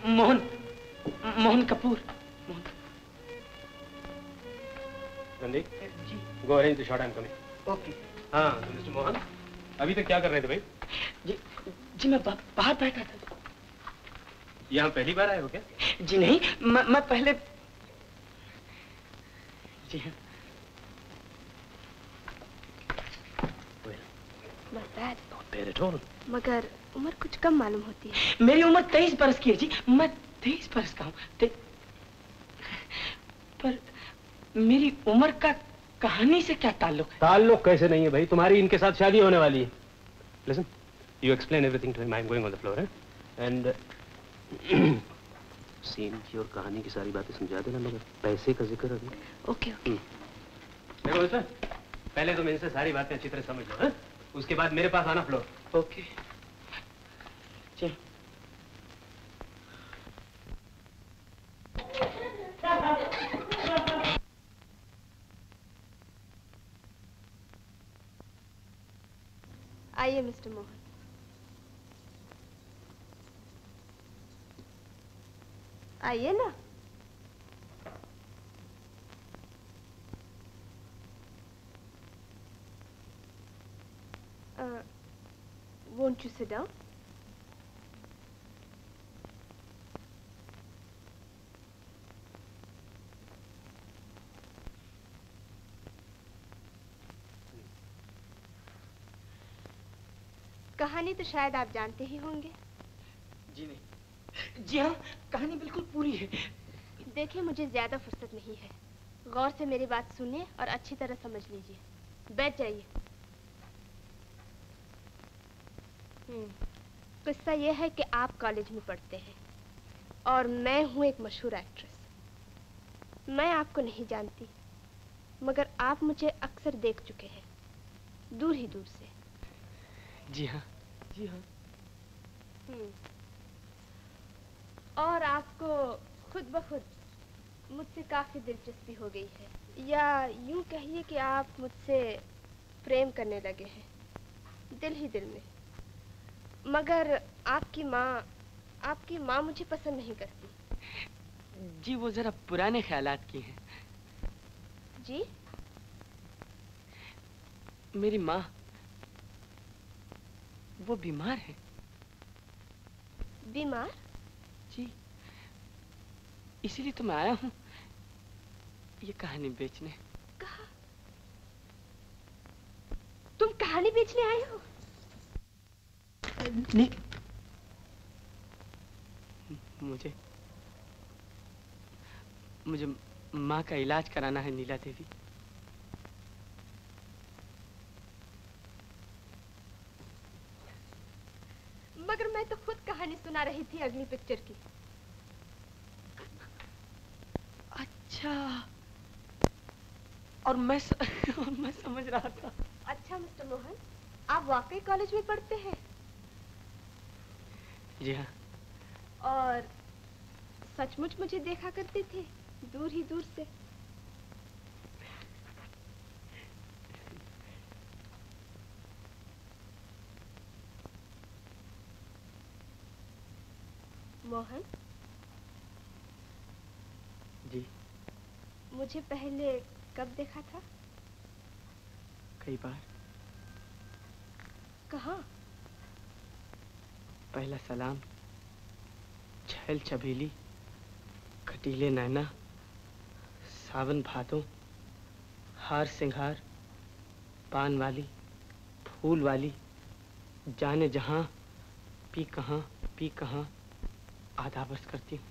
Mohan Mohan Kapoor. Randeep go arrange the I am coming okay. हाँ मिस्टर मोहन अभी तक क्या कर रहे थे भाई? जी जी मैं बा, बाहर बैठा था। यहाँ पहली बार आए हो क्या? जी नहीं मैं, मैं पहले जी हाँ। Not bad. bad at all. मगर उम्र कुछ कम मालूम होती है। मेरी उम्र तेईस बरस की है जी। मैं तेईस बरस का हूँ। ते... पर मेरी उम्र का कहानी से क्या ताल्लुक है? ताल्लुक कैसे नहीं है भाई? तुम्हारी इनके साथ शादी होने वाली है। Listen you explain everything to him I am going on the floor and scene की और कहानी की सारी बातें समझा देना मगर पैसे का ज़िक्र अभी। ओके ओके देखो मिस्टर पहले तुम इनसे सारी बातें अच्छी तरह समझ लो हाँ? उसके बाद मेरे पास आना फ्लोर। ओके। आइए मिस्टर मोहन। आइए ना। Uh, won't you sit down? कहानी तो शायद आप जानते ही होंगे। जी नहीं। जी हाँ कहानी बिल्कुल पूरी है। देखिए मुझे ज़्यादा फुर्सत नहीं है। गौर से मेरी बात सुनिए और अच्छी तरह समझ लीजिए। बैठ जाइए हम्म, किस्सा यह है कि आप कॉलेज में पढ़ते हैं और मैं हूँ एक मशहूर एक्ट्रेस मैं आपको नहीं जानती मगर आप मुझे अक्सर देख चुके हैं दूर ही दूर से। जी हाँ। जी हाँ। हम्म। और आपको खुद ब खुद मुझसे काफ़ी दिलचस्पी हो गई है या यूँ कहिए कि आप मुझसे प्रेम करने लगे हैं दिल ही दिल में। मगर आपकी माँ आपकी माँ मुझे पसंद नहीं करती। जी वो जरा पुराने ख्यालात की हैं। जी? मेरी माँ वो बीमार है। बीमार? जी इसीलिए तो मैं आया हूँ। ये कहानी बेचने। कहा? तुम कहानी बेचने आए हो? नहीं मुझे मुझे माँ का इलाज कराना है नीला देवी। मगर मैं तो खुद कहानी सुना रही थी अगली पिक्चर की। अच्छा। और मैं स... और मैं समझ रहा था। अच्छा मिस्टर मोहन आप वाकई कॉलेज में पढ़ते हैं? जी हाँ। और सचमुच मुझे देखा करते थे दूर ही दूर से। मोहन? जी। मुझे पहले कब देखा था? कई बार। कहाँ? पहला सलाम। छैल छबीली खटीले नैना, सावन भादों हार सिंगार, पान वाली, फूल वाली, जाने जहाँ, पी कहाँ पी कहाँ आधा बस करती हूँ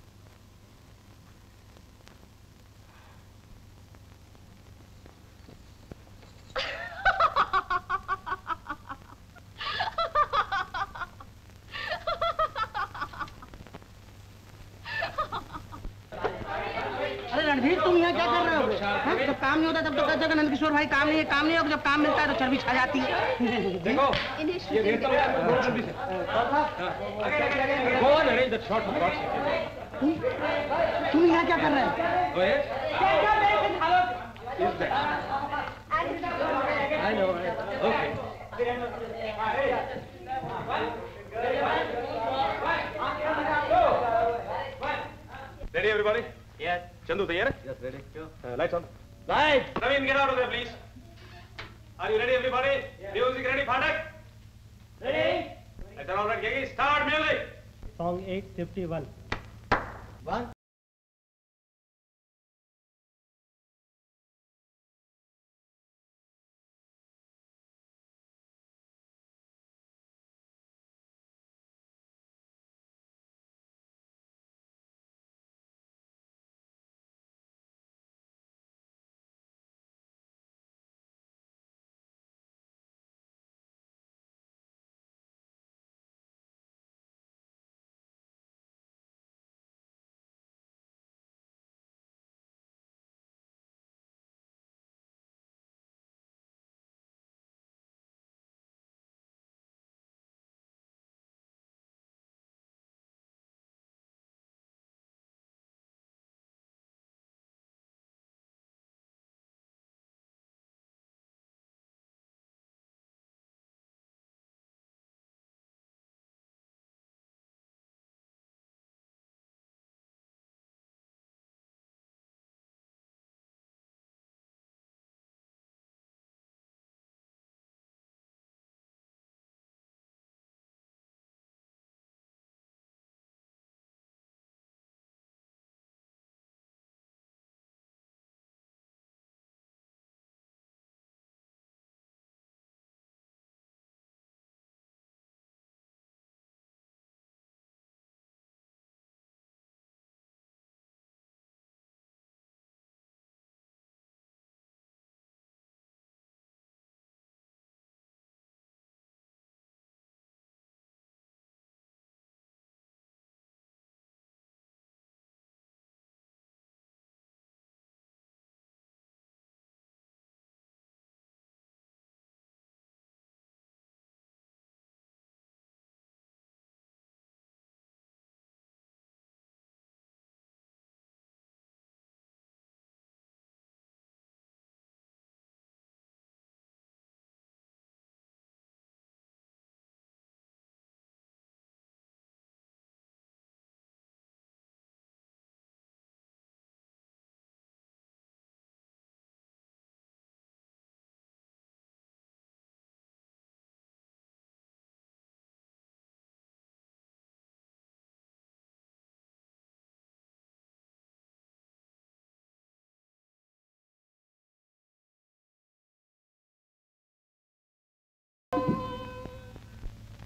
अरे रणधीर तुम यहाँ क्या कर रहे हो हाँ? जब काम नहीं होता तब तो कहते हो कि नंदकिशोर भाई काम नहीं है होगा जब काम मिलता है तो चर्बी छा जाती है देखो ये तो Go that shot for God's sake. तुम यहाँ क्या कर रहे हो Go ahead. Is that? I know. Okay. Ready, everybody? Yes. Chandu, तैयार है? Yes, ready. Uh, lights on. Lights. Naveen, get out of there, please. Are you ready, everybody? Yeah. Music ready, Pandak? Ready. Lights are all right, Gigi. Start music. Song 851.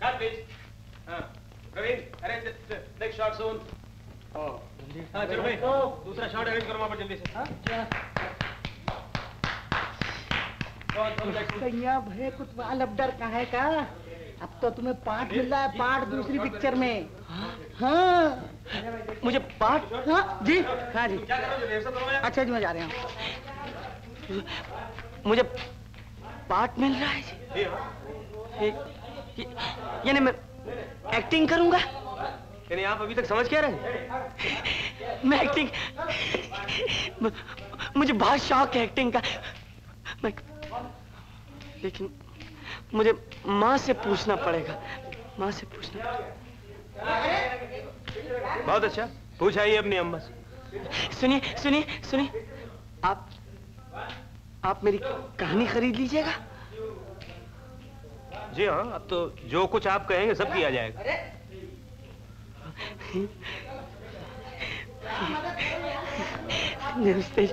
Cut, please. हाँ, प्रवीण. हाँ, चलो भाई, दूसरा shot arrange करो वहाँ पर जल्दी से. भय कुतवा लबडर कहाँ का अब तो तुम्हें पार्ट मिल रहा है पार्ट दूसरी पिक्चर में। हाँ मुझे पार्ट हाँ जी। हाँ जी. अच्छा जी मैं जा रहे हैं। मुझे पार्ट मिल रहा है जी। हाँ. यानी मैं एक्टिंग करूँगा? यानी आप अभी तक समझ क्या रहे मैं एक्टिंग मुझे बहुत शौक है एक्टिंग का। मैं लेकिन मुझे माँ से पूछना पड़ेगा। माँ से पूछना पड़ेगा। बहुत अच्छा। पूछ आइए अपनी अम्मा से। सुनिए सुनिए सुनिए। आप आप मेरी कहानी खरीद लीजिएगा? जी हाँ अब तो जो कुछ आप कहेंगे सब किया जाएगा अरे? नमस्ते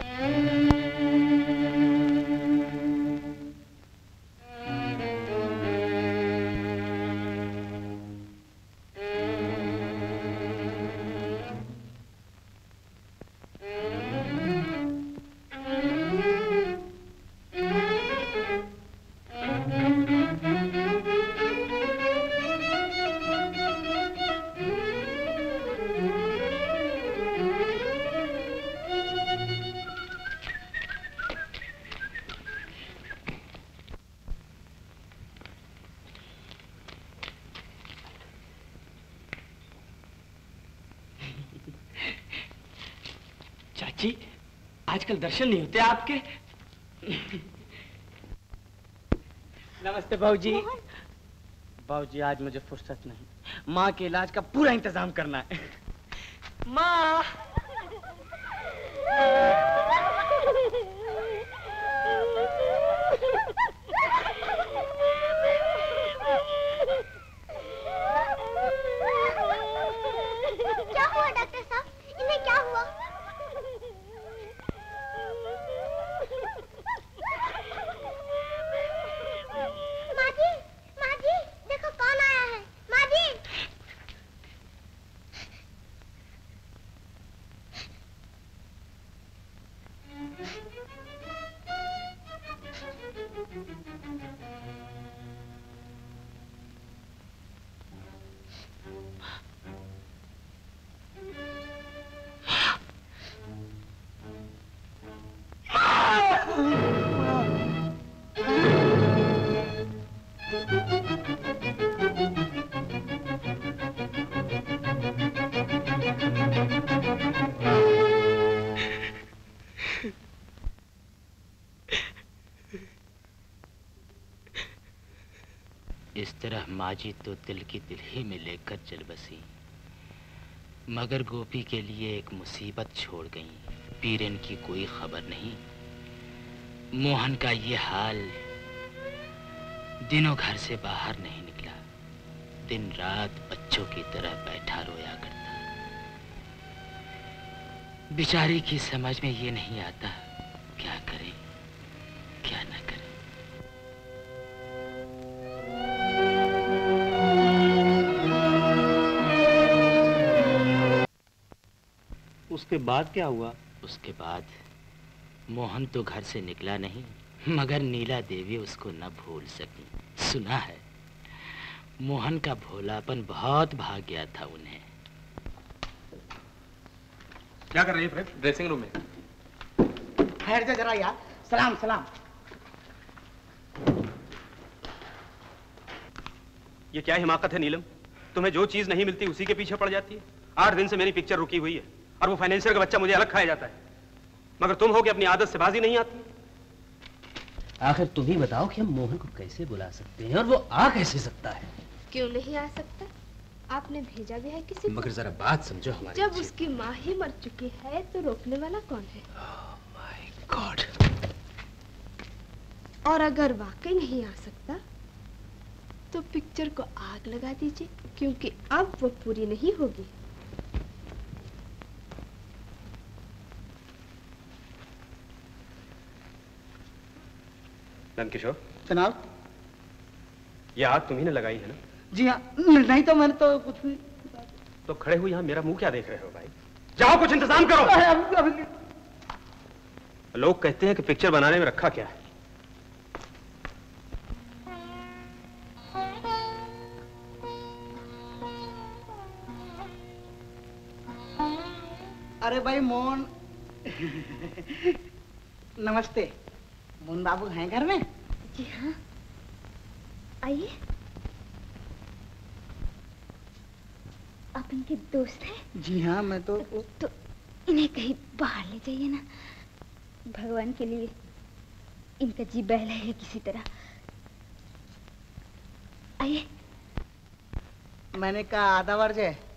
दर्शन नहीं होते आपके। नमस्ते भाजी भाजी आज मुझे फुर्सत नहीं। माँ के इलाज का पूरा इंतज़ाम करना है। माँ। माजी तो दिल की दिल ही में लेकर चल बसी। मगर गोपी के लिए एक मुसीबत छोड़ गई। पीरन की कोई खबर नहीं। मोहन का ये हाल दिनों घर से बाहर नहीं निकला। दिन रात बच्चों की तरह बैठा रोया करता। बिचारी की समझ में ये नहीं आता, क्या करें, क्या न उसके बाद क्या हुआ? उसके बाद मोहन तो घर से निकला नहीं मगर नीला देवी उसको न भूल सकी। सुना है मोहन का भोलापन बहुत भाग गया था उन्हें। क्या कर रही है फ्रेड ड्रेसिंग रूम में। ठहर जा जरा यार। सलाम सलाम। ये क्या हिमाकत है नीलम? तुम्हें जो चीज़ नहीं मिलती उसी के पीछे पड़ जाती है। आठ दिन से मेरी पिक्चर रुकी हुई है। और वो फाइनेंशियर का बच्चा मुझे अलग खाया जाता है। मगर तुम हो कि अपनी आदत से बाजी नहीं आती। आखिर तुम ही बताओ कि हम मोहन को कैसे बुला सकते हैं और वो आ कैसे सकता है? क्यों नहीं आ सकता? आपने भेजा भी है किसी मगर जरा बात समझो हमारी जब उसकी माँ ही मर चुकी है तो रोकने वाला कौन है? गॉड और अगर वाकई नहीं आ सकता तो पिक्चर को आग लगा दीजिए क्योंकि अब वो पूरी नहीं होगी। नंद किशोर जनाब ये आग तुम्ही ने लगाई है ना? जी हाँ नहीं तो मैंने तो कुछ भी तो खड़े हुए यहाँ मेरा मुँह क्या देख रहे हो भाई? जाओ कुछ इंतज़ाम करो। अभी- अभी- लोग कहते हैं कि पिक्चर बनाने में रखा क्या है। अरे भाई मोहन नमस्ते। मोहन बाबू हैं घर में? जी हाँ। आइए। आप इनके दोस्त हैं? जी हाँ मैं तो तो इन्हें कहीं बाहर ले जाइए ना। भगवान के लिए इनका जी बहला है किसी तरह। आइए। मैंने कहा आधा वर्ज है।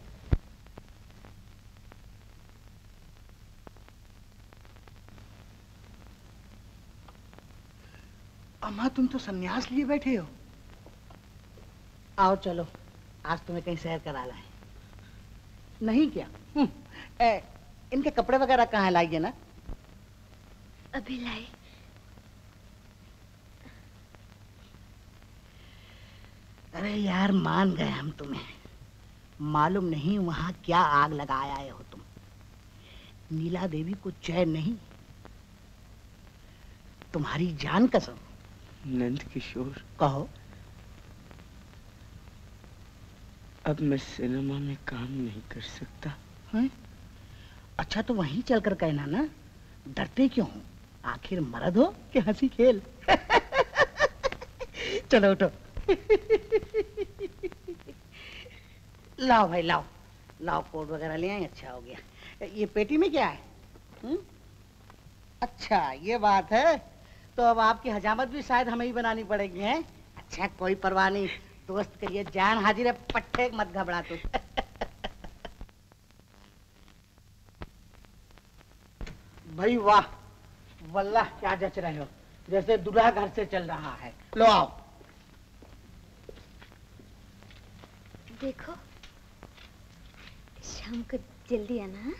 अम्मा तुम तो सन्यास लिए बैठे हो। आओ चलो। आज तुम्हें कहीं सैर करा लाए नहीं क्या? हम्म, ए, इनके कपड़े वगैरह कहाँ लाइए ना। अभी लाई अरे यार मान गए हम तुम्हें। मालूम नहीं वहाँ क्या आग लगाए आए हो तुम। नीला देवी को चैन नहीं। तुम्हारी जान कसम। नंद किशोर कहो। अब मैं सिनेमा में काम नहीं कर सकता। हैं? अच्छा तो वहीं चलकर कहना ना। डरते क्यों हो? आखिर मर्द हो कि हँसी खेल? चलो उठो। लाओ भाई लाओ। लाओ कोट वगैरह ले आए अच्छा हो गया। ये पेटी में क्या है? हुँ? अच्छा ये बात है तो अब आपकी हजामत भी शायद हमें ही बनानी पड़ेगी है? अच्छा कोई परवाह नहीं। दोस्त के लिए जान हाजिर है पट्टे मत घबरा तू। भाई वाह वल्लाह क्या जच रहे हो? जैसे दूल्हा घर से चल रहा है। लो आओ। देखो शाम को जल्दी आना। हाँ?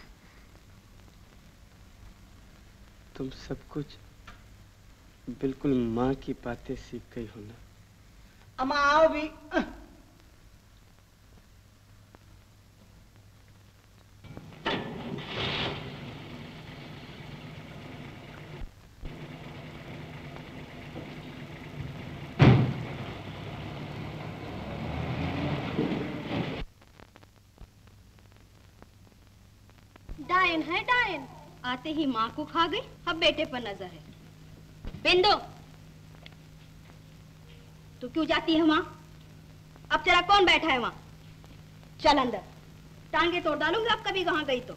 तुम सब कुछ बिल्कुल माँ की बातें सीख गई हो ना। अम्मा आओ भी। डायन है डायन। आते ही माँ को खा गई अब बेटे पर नज़र है। बिंदु। तू क्यों जाती है वहाँ? अब तेरा कौन बैठा है वहाँ? चल अंदर। टांगे तोड़ डालूँगी अब कभी कहाँ गई तो।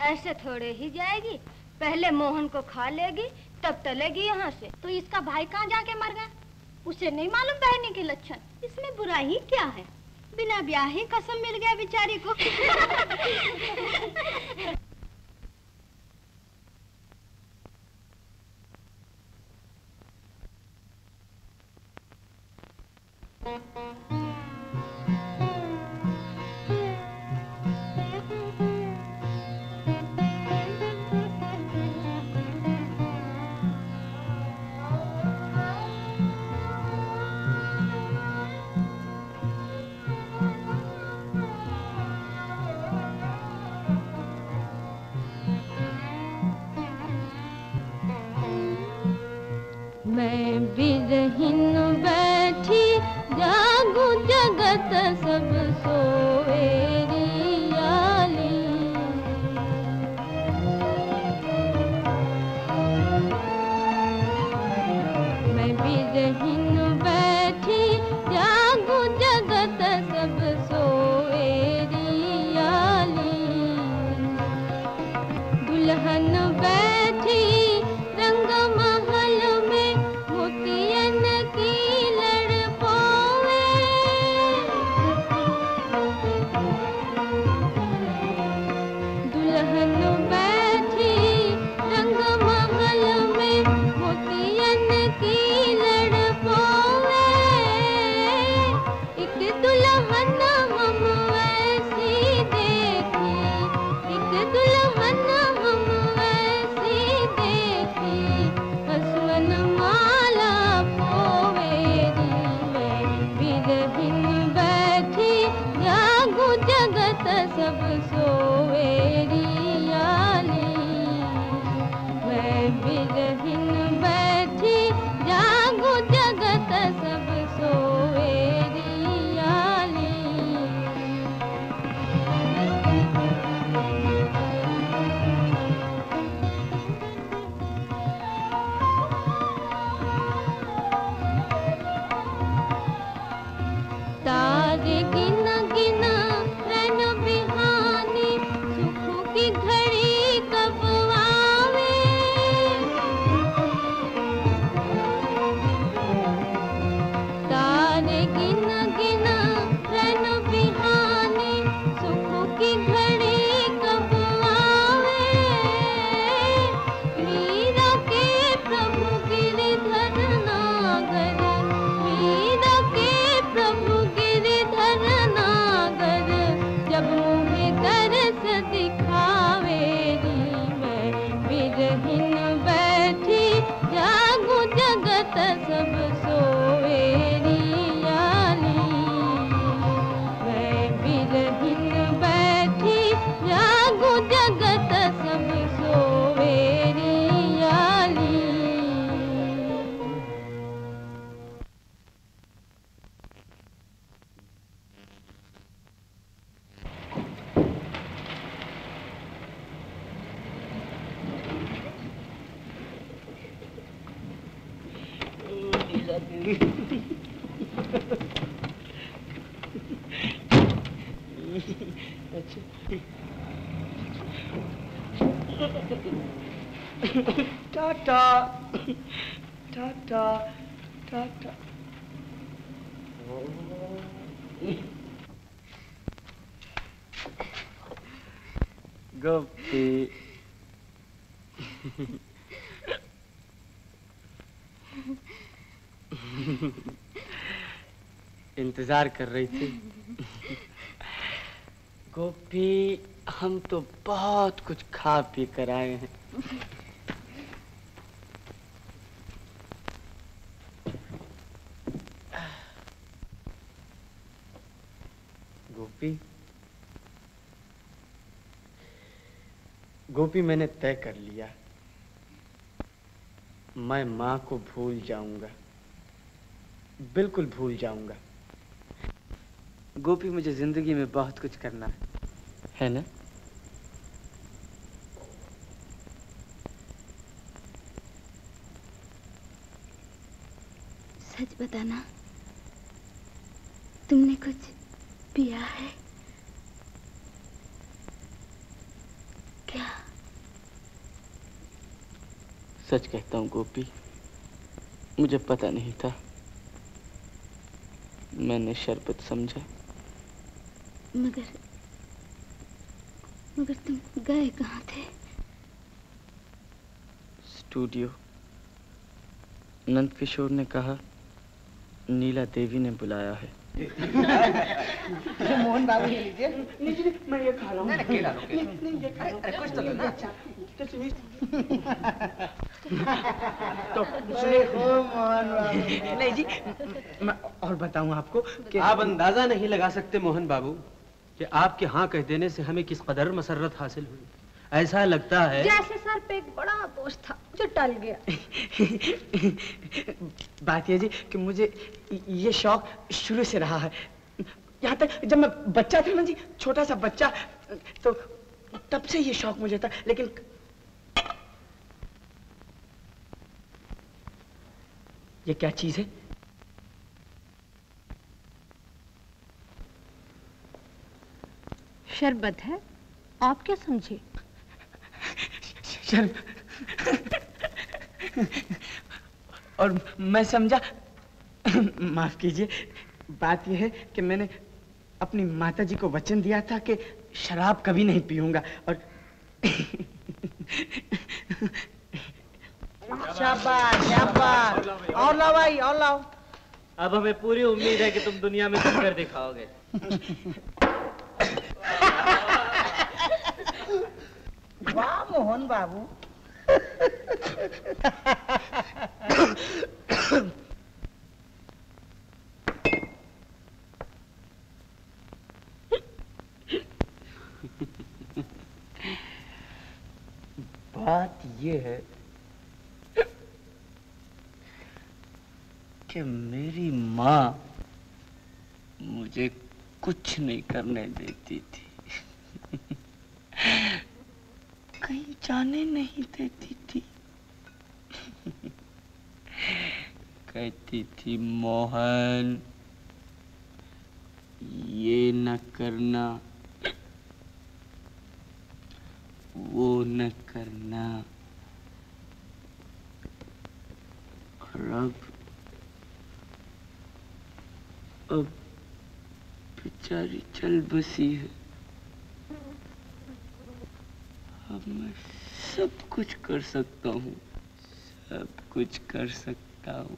ऐसे थोड़े ही जाएगी पहले मोहन को खा लेगी तब तलेगी यहाँ से। तो इसका भाई कहाँ जाके मर गया? उसे नहीं मालूम बहने के लक्षण। इसमें बुरा ही क्या है? बिना ब्याह ही कसम मिल गया बेचारी को। मैं बिरहिन बैठी इंतज़ार कर रही थी। गोपी, हम तो बहुत कुछ खा पी कर आए हैं। गोपी गोपी मैंने तय कर लिया। मैं माँ को भूल जाऊँगा। बिल्कुल भूल जाऊँगा। गोपी मुझे ज़िंदगी में बहुत कुछ करना है। है ना? सच बताना तुमने कुछ पिया है? क्या? सच कहता हूँ गोपी मुझे पता नहीं था। मैंने शरबत समझा। मगर मगर तुम गए कहाँ थे स्टूडियो नंद किशोर ने कहा नीला देवी ने बुलाया है मोहन बाबू ये लीजिए नहीं मैं ये खा रहा हूँ नहीं, नहीं। नहीं, नहीं, ये खा रहा हूँ। अरे, कुछ तो लो ना। अच्छा, तो सुनिए। तो सुनिए। मोहन बाबू नहीं जी मैं और बताऊँ आपको कि आप अंदाज़ा नहीं लगा सकते मोहन बाबू कि आपके हाँ कह देने से हमें किस कदर मसरत हासिल हुई। ऐसा लगता है जैसे सर पे एक बड़ा बोझ था जो टल गया। बात ये जी कि मुझे ये शौक शुरू से रहा है। यहाँ तक जब मैं बच्चा था ना जी छोटा सा बच्चा तो तब से ये शौक मुझे था लेकिन ये क्या चीज़ है? शरबत है आप क्या समझे? शर्म और मैं समझा? माफ़ कीजिए बात यह है कि मैंने अपनी माता जी को वचन दिया था कि शराब कभी नहीं पीऊँगा और शाबाश शाबाश। और लाओ भाई और लाओ। अब हमें पूरी उम्मीद है कि तुम दुनिया में कुछ कर दिखाओगे। वाह मोहन बाबू। बात यह है कि मेरी माँ मुझे कुछ नहीं करने देती थी। कहीं जाने नहीं देती थी। कहती थी, मोहन, ये न करना, वो न करना। और अब अब बेचारी चल बसी है। अब मैं सब कुछ कर सकता हूँ सब कुछ कर सकता हूँ।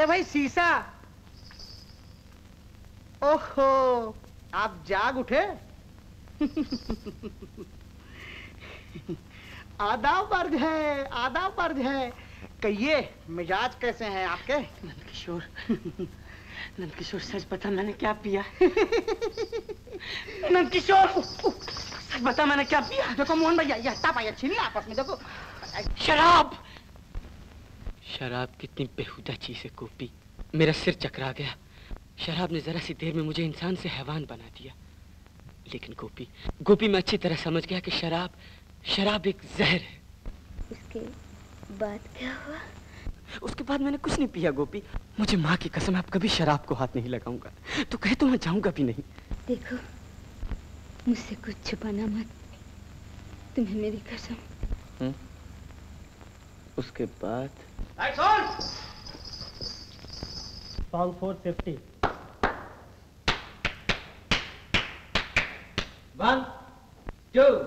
अरे भाई सीसा। ओहो आप जाग उठे। आधा वर्ज है आदा पर्ज है। कहिए मिजाज कैसे हैं आपके? नंदकिशोर नंदकिशोर सच बता मैंने क्या पिया? नंदकिशोर सच बता मैंने क्या पिया? देखो मोहन भैया ये हटा पाया आपस में देखो। शराब! शराब कितनी बेहुदा चीज़ है कोपी मेरा सिर चकरा गया। शराब ने जरा सी देर में मुझे इंसान से हैवान बना दिया। लेकिन गोपी गोपी मैं अच्छी तरह समझ गया कि शराब शराब एक जहर है। उसके बाद क्या हुआ? उसके बाद मैंने कुछ नहीं पिया गोपी। मुझे माँ की कसम आप कभी शराब को हाथ नहीं लगाऊँगा। तो कहे तो मैं जाऊँगा भी नहीं। देखो मुझसे कुछ छुपाना मत। तुम्हें मेरी कसम। हुँ? उसके बाद? Lights on. Song 450. One, two.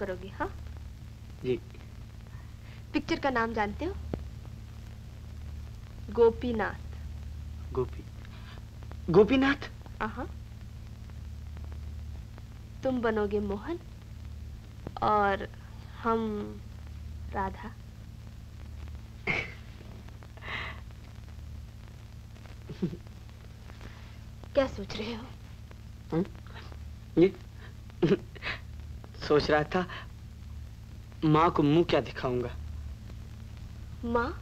करोगे हाँ? जी। पिक्चर का नाम जानते हो? गोपीनाथ। गोपी। गोपीनाथ? हाँ तुम बनोगे मोहन और हम राधा। क्या सोच रहे हो? हुँ? ये सोच रहा था माँ को मुँह क्या दिखाऊँगा? माँ?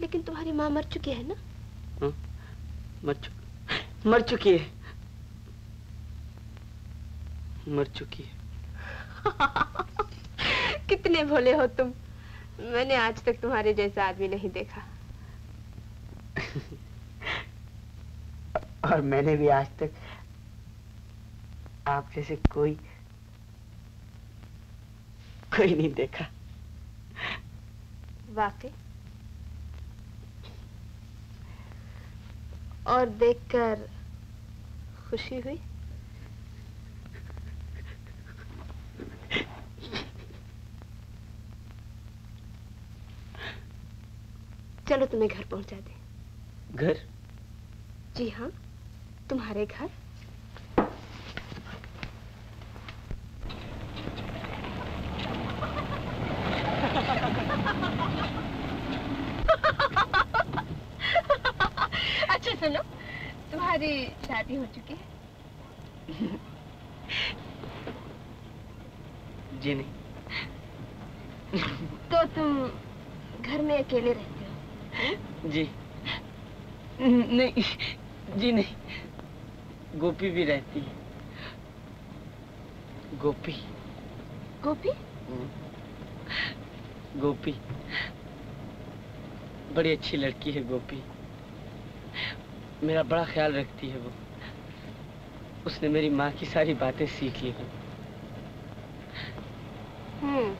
लेकिन तुम्हारी माँ मर चुकी है ना? हाँ? मर चुकी मर चुकी है। मर चुकी है। कितने भोले हो तुम। मैंने आज तक तुम्हारे जैसा आदमी नहीं देखा। और मैंने भी आज तक आप जैसे कोई कोई नहीं देखा। वाकई? और देखकर खुशी हुई? चलो तुम्हें घर पहुँचा दे। घर? जी हाँ तुम्हारे घर अच्छा सुनो तुम्हारी शादी हो चुकी है जी नहीं तो तुम घर में अकेले रहते हो जी नहीं जी नहीं गोपी भी रहती है। गोपी। गोपी? गोपी। बड़ी अच्छी लड़की है गोपी। मेरा बड़ा ख्याल रखती है वो। उसने मेरी माँ की सारी बातें सीख ली हैं। हम्म।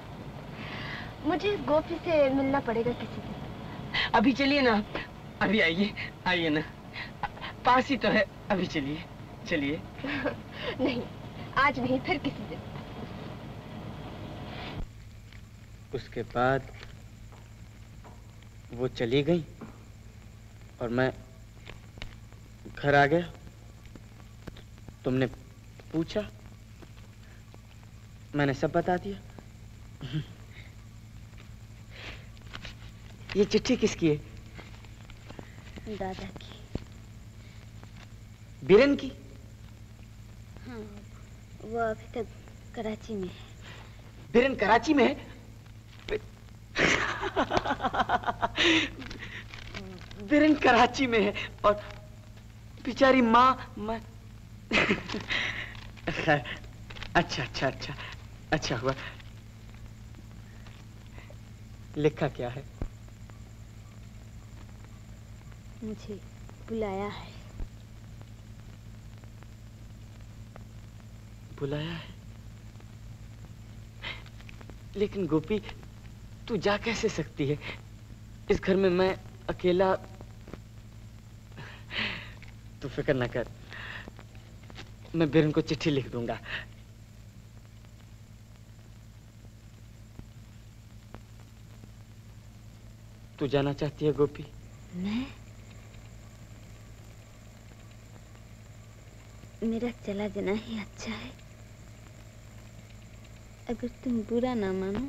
मुझे गोपी से मिलना पड़ेगा किसी दिन। अभी चलिए ना। अभी आइए। आइए ना। पास ही तो है। अभी चलिए। चलिए। नहीं आज नहीं फिर किसी दिन। उसके बाद वो चली गई और मैं घर आ गया। तुमने पूछा मैंने सब बता दिया। ये चिट्ठी किसकी है? दादा की। बीरन की? वो अभी तक कराची में है। बीरन कराची में है? बीरन कराची में है और बेचारी माँ मैं। अच्छा अच्छा अच्छा अच्छा हुआ। लिखा क्या है? मुझे बुलाया है। बुलाया है। लेकिन गोपी, तू जा कैसे सकती है? इस घर में मैं अकेला तू फ़िक्र ना कर। मैं बिरन को चिट्ठी लिख दूँगा। तू जाना चाहती है गोपी? मैं? मेरा चला जाना ही अच्छा है। अगर तुम बुरा ना मानो।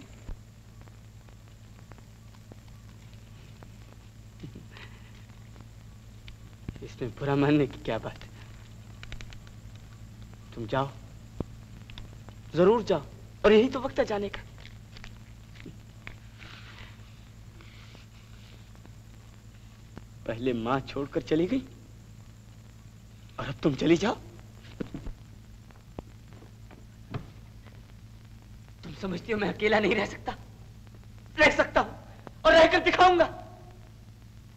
इसमें बुरा मानने की क्या बात है? तुम जाओ। ज़रूर जाओ। और यही तो वक्त है जाने का। पहले माँ छोड़कर चली गई। और अब तुम चली जाओ। समझती हो मैं अकेला नहीं रह सकता। रह सकता हूँ और रहकर दिखाऊँगा।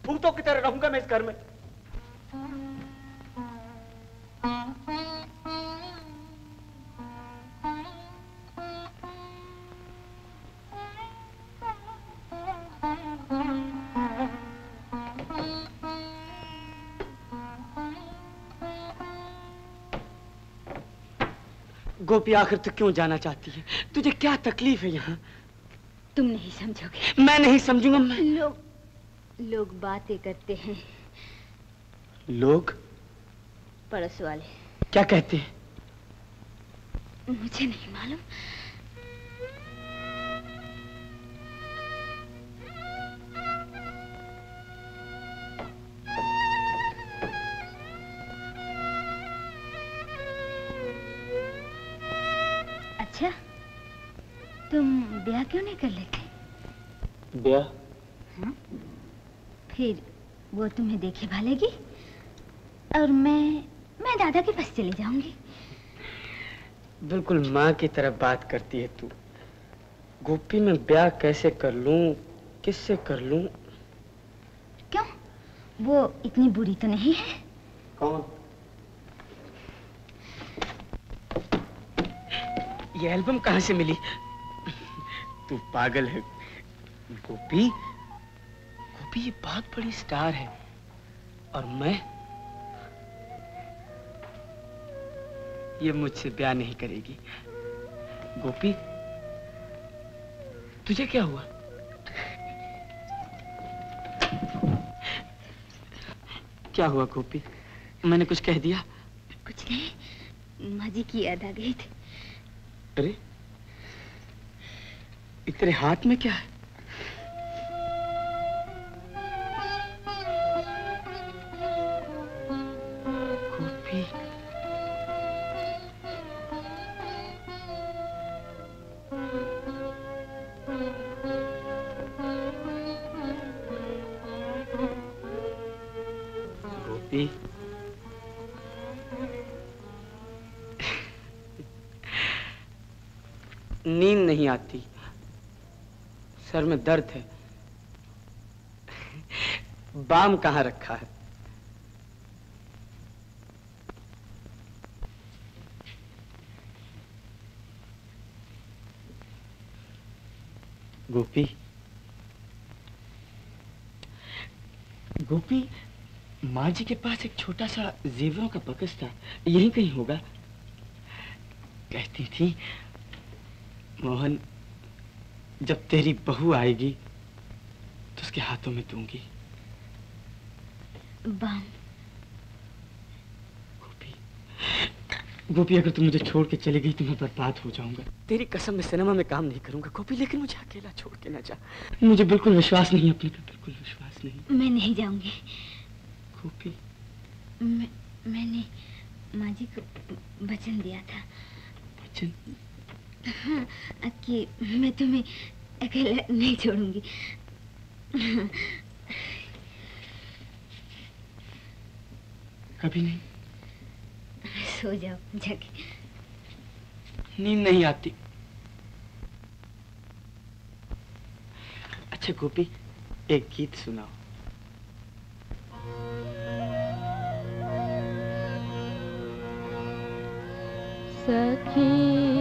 भूतों की तरह रहूँगा मैं इस घर में। गोपी आखिर तक क्यों जाना चाहती है? तुझे क्या तकलीफ़ है यहाँ? तुम नहीं समझोगे। मैं नहीं समझूँगा मैं लोग लोग बातें करते हैं। लोग? पड़ोस वाले। क्या कहते हैं? मुझे नहीं मालूम। क्यों नहीं कर लेते? ब्याह हाँ? फिर वो तुम्हें देखे भालेगी? और मैं मैं दादा के पास चली जाऊँगी। बिल्कुल माँ की तरह बात करती है तू। गोपी मैं ब्याह कैसे कर लूँ किससे कर लूँ? क्यों? वो इतनी बुरी तो नहीं है? कौन? ये एल्बम कहाँ से मिली? तू पागल है। गोपी? गोपी ये बहुत बड़ी स्टार है। और मैं? ये मुझसे ब्याह नहीं करेगी। गोपी तुझे क्या हुआ? क्या हुआ गोपी? मैंने कुछ कह दिया? कुछ नहीं। माजी की याद आ गई थी। अरे तेरे हाथ में क्या है? सर में दर्द है। बाम कहाँ रखा है? गोपी। गोपी माँ जी के पास एक छोटा सा जेवरों का बकस था यही कहीं होगा। कहती थी, मोहन जब तेरी बहू आएगी तो उसके हाथों में दूँगी। बाम गोपी अगर तू मुझे छोड़ के चली गई तो मैं बर्बाद हो जाऊँगा। तेरी कसम मैं सिनेमा में काम नहीं करूँगा गोपी लेकिन मुझे अकेला छोड़ के ना जा। मुझे बिल्कुल विश्वास नहीं अपने पे बिल्कुल विश्वास नहीं। मैं नहीं जाऊँगी। गोपी। मैं मैंने माँ जी को वचन दिया था। वचन हाँ कि मैं तुम्हें अकेला नहीं छोड़ूँगी। कभी नहीं। सो जाओ जाके। नींद नहीं आती। अच्छा गोपी एक गीत सुनाओ। सखी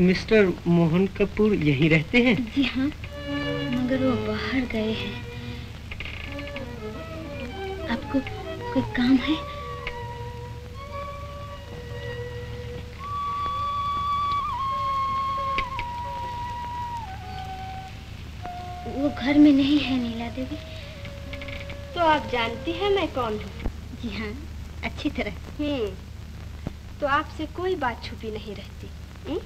मिस्टर मोहन कपूर यहीं रहते हैं? जी हाँ मगर वो बाहर गए हैं। आपको कोई काम है? वो घर में नहीं है नीला देवी। तो आप जानती हैं मैं कौन हूँ? जी हाँ अच्छी तरह। हम्म तो आपसे कोई बात छुपी नहीं रहती हम्म?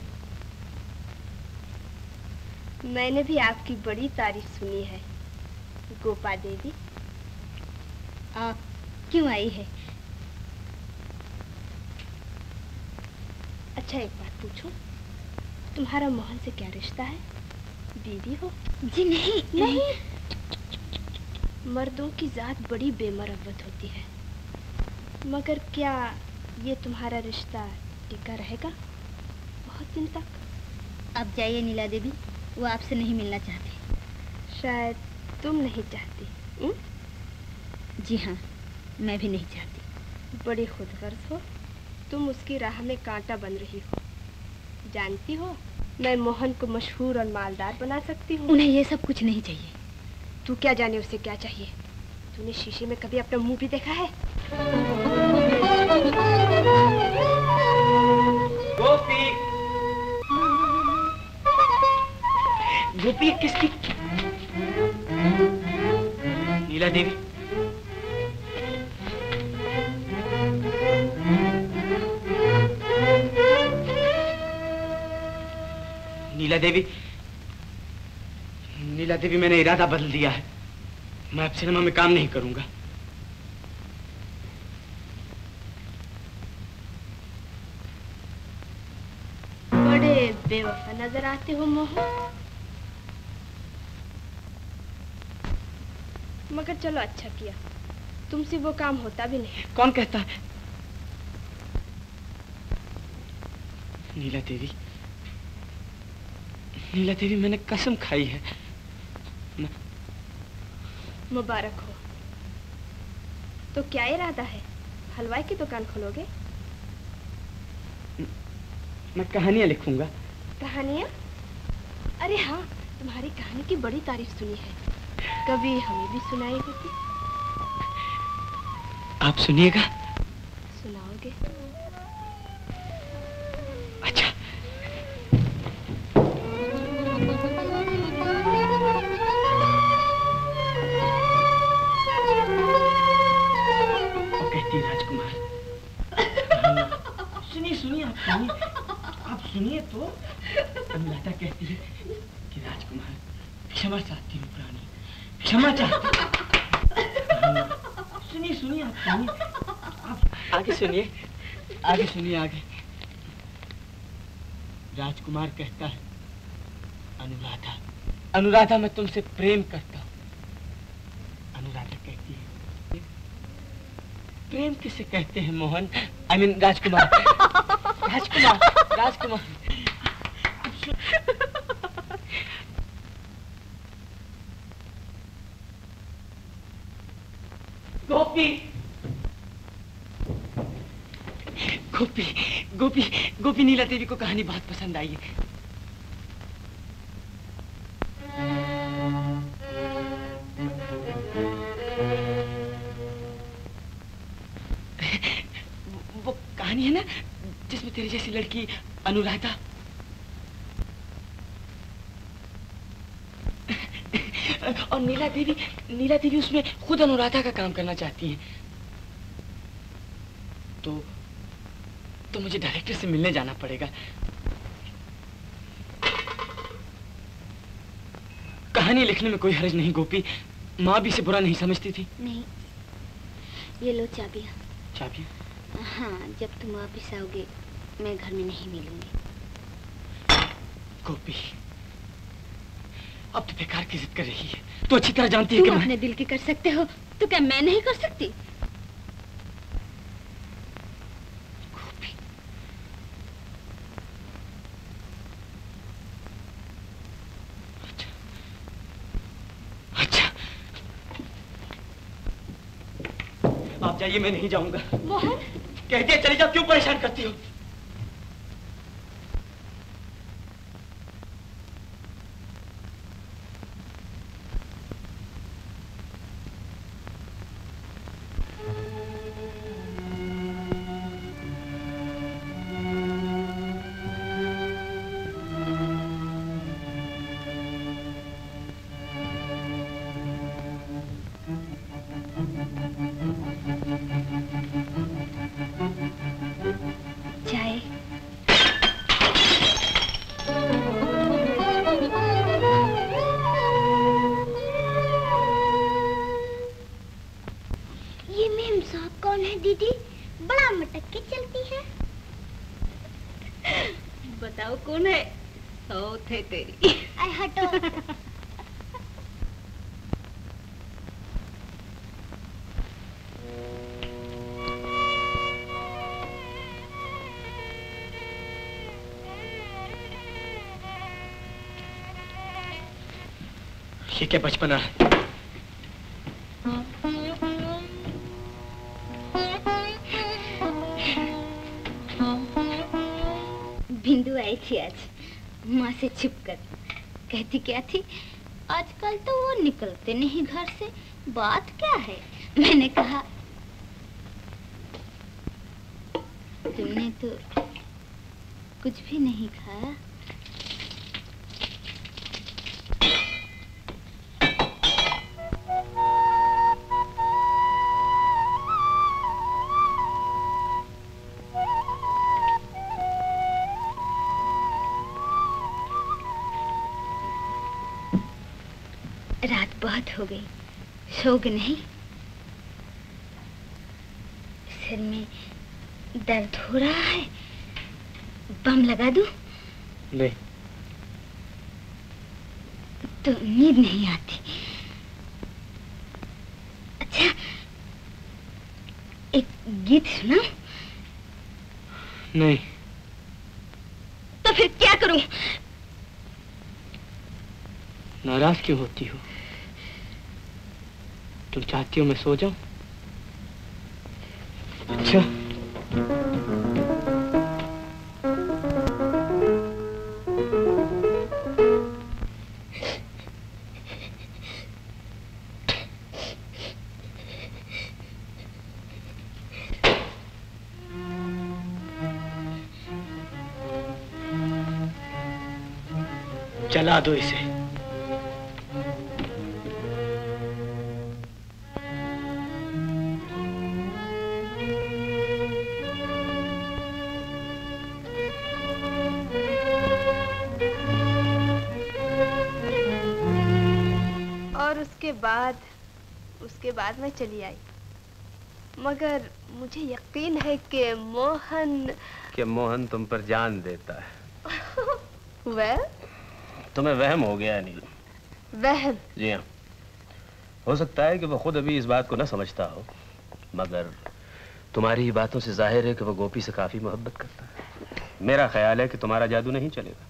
मैंने भी आपकी बड़ी तारीफ़ सुनी है। गोपा देवी आप क्यों आई है? अच्छा एक बात पूछो। तुम्हारा मोहन से क्या रिश्ता है? बीवी हो? जी नहीं नहीं। मर्दों की जात बड़ी बेमरवत होती है। मगर क्या ये तुम्हारा रिश्ता टिका रहेगा? बहुत दिन तक। आप जाइए नीला देवी। वो आपसे नहीं मिलना चाहते। शायद तुम नहीं चाहती। हुँ? जी हाँ मैं भी नहीं चाहती। बड़ी खुदगर्ज हो। तुम उसकी राह में कांटा बन रही हो। जानती हो मैं मोहन को मशहूर और मालदार बना सकती हूँ। उन्हें ये सब कुछ नहीं चाहिए। तू क्या जाने उसे क्या चाहिए? तूने शीशे में कभी अपना मुँह भी देखा है? गोपी, किसकी? नीला देवी। नीला देवी। नीला देवी, मैंने इरादा बदल दिया है। मैं अब सिनेमा में काम नहीं करूँगा। बड़े बेवफा नज़र आते हो मोहन। मगर चलो अच्छा किया। तुमसे वो काम होता भी नहीं। कौन कहता है? नीला देवी। नीला देवी मैंने कसम खाई है। मैं मुबारक हो। तो क्या इरादा है? हलवाई की दुकान खोलोगे? मैं कहानियाँ लिखूँगा। कहानियाँ? अरे हाँ तुम्हारी कहानी की बड़ी तारीफ़ सुनी है। कभी हमें भी सुनाई होती आप सुनिएगा। सुनाओगे? सुनिए आगे सुनिए, आगे। राजकुमार कहता है, अनुराधा अनुराधा, मैं तुमसे प्रेम करता हूँ। अनुराधा कहती है, प्रेम किसे कहते हैं, मोहन? आई मीन राजकुमार। राजकुमार राजकुमार। गोपी गोपी गोपी गोपी नीला देवी को कहानी बहुत पसंद आई है। वो कहानी है ना, जिसमें तेरी जैसी लड़की अनुराधा। और नीला देवी नीला देवी उसमें खुद अनुराधा का काम करना चाहती है। तो तो मुझे डायरेक्टर से मिलने जाना पड़ेगा। कहानी लिखने में कोई हर्ज नहीं गोपी। माँ भी इसे बुरा नहीं समझती थी। नहीं ये लो चाबियाँ। चाबियाँ? हाँ जब तुम वापिस आओगे मैं घर में नहीं मिलूँगी। गोपी अब तो बेकार की जिद कर रही है। तो अच्छी तरह जानती है कि मैं अपने दिल की कर सकते हो तो क्या मैं नहीं कर सकती अच्छा आप जाइए मैं नहीं जाऊँगा। मोहन? कह दिया चली जाओ क्यों परेशान करती हो? ये क्या बचपना है बिंदु आई थी आज। माँ से छिप कर कहती क्या थी, आजकल तो वो निकलते नहीं घर से। बात क्या है? मैंने कहा, तुमने तो कुछ भी नहीं खाया। बहुत हो गई। सोग नहीं। सिर में दर्द हो रहा है। बम लगा दूँ? नहीं तो नींद नहीं आती। अच्छा एक गीत सुना नहीं। तो फिर क्या करूँ? नाराज़ क्यों होती हो? तुम चाहती हो मैं सो जाऊँ। अच्छा। चला दो इसे। चली आई। मगर मुझे यकीन है कि मोहन कि मोहन तुम पर जान देता है। वह? तुम्हें वहम हो गया अनिल। वहम? जी हाँ। हो सकता है कि वो खुद अभी इस बात को ना समझता हो मगर तुम्हारी ही बातों से ज़ाहिर है कि वो गोपी से काफ़ी मोहब्बत करता है। मेरा ख्याल है कि तुम्हारा जादू नहीं चलेगा।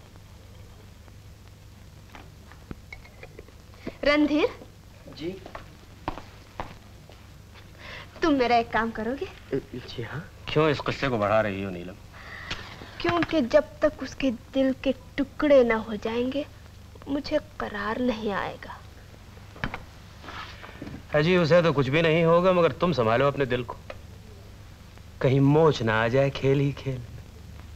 रणधीर जी तुम मेरा एक काम करोगे? जी हाँ। क्यों इस किस्से को बढ़ा रही हो नीलम? क्योंकि जब तक उसके दिल के टुकड़े न हो जाएँगे मुझे करार नहीं आएगा। अजी उसे तो कुछ भी नहीं होगा मगर तुम संभालो अपने दिल को। कहीं मोच ना आ जाए खेल ही खेल।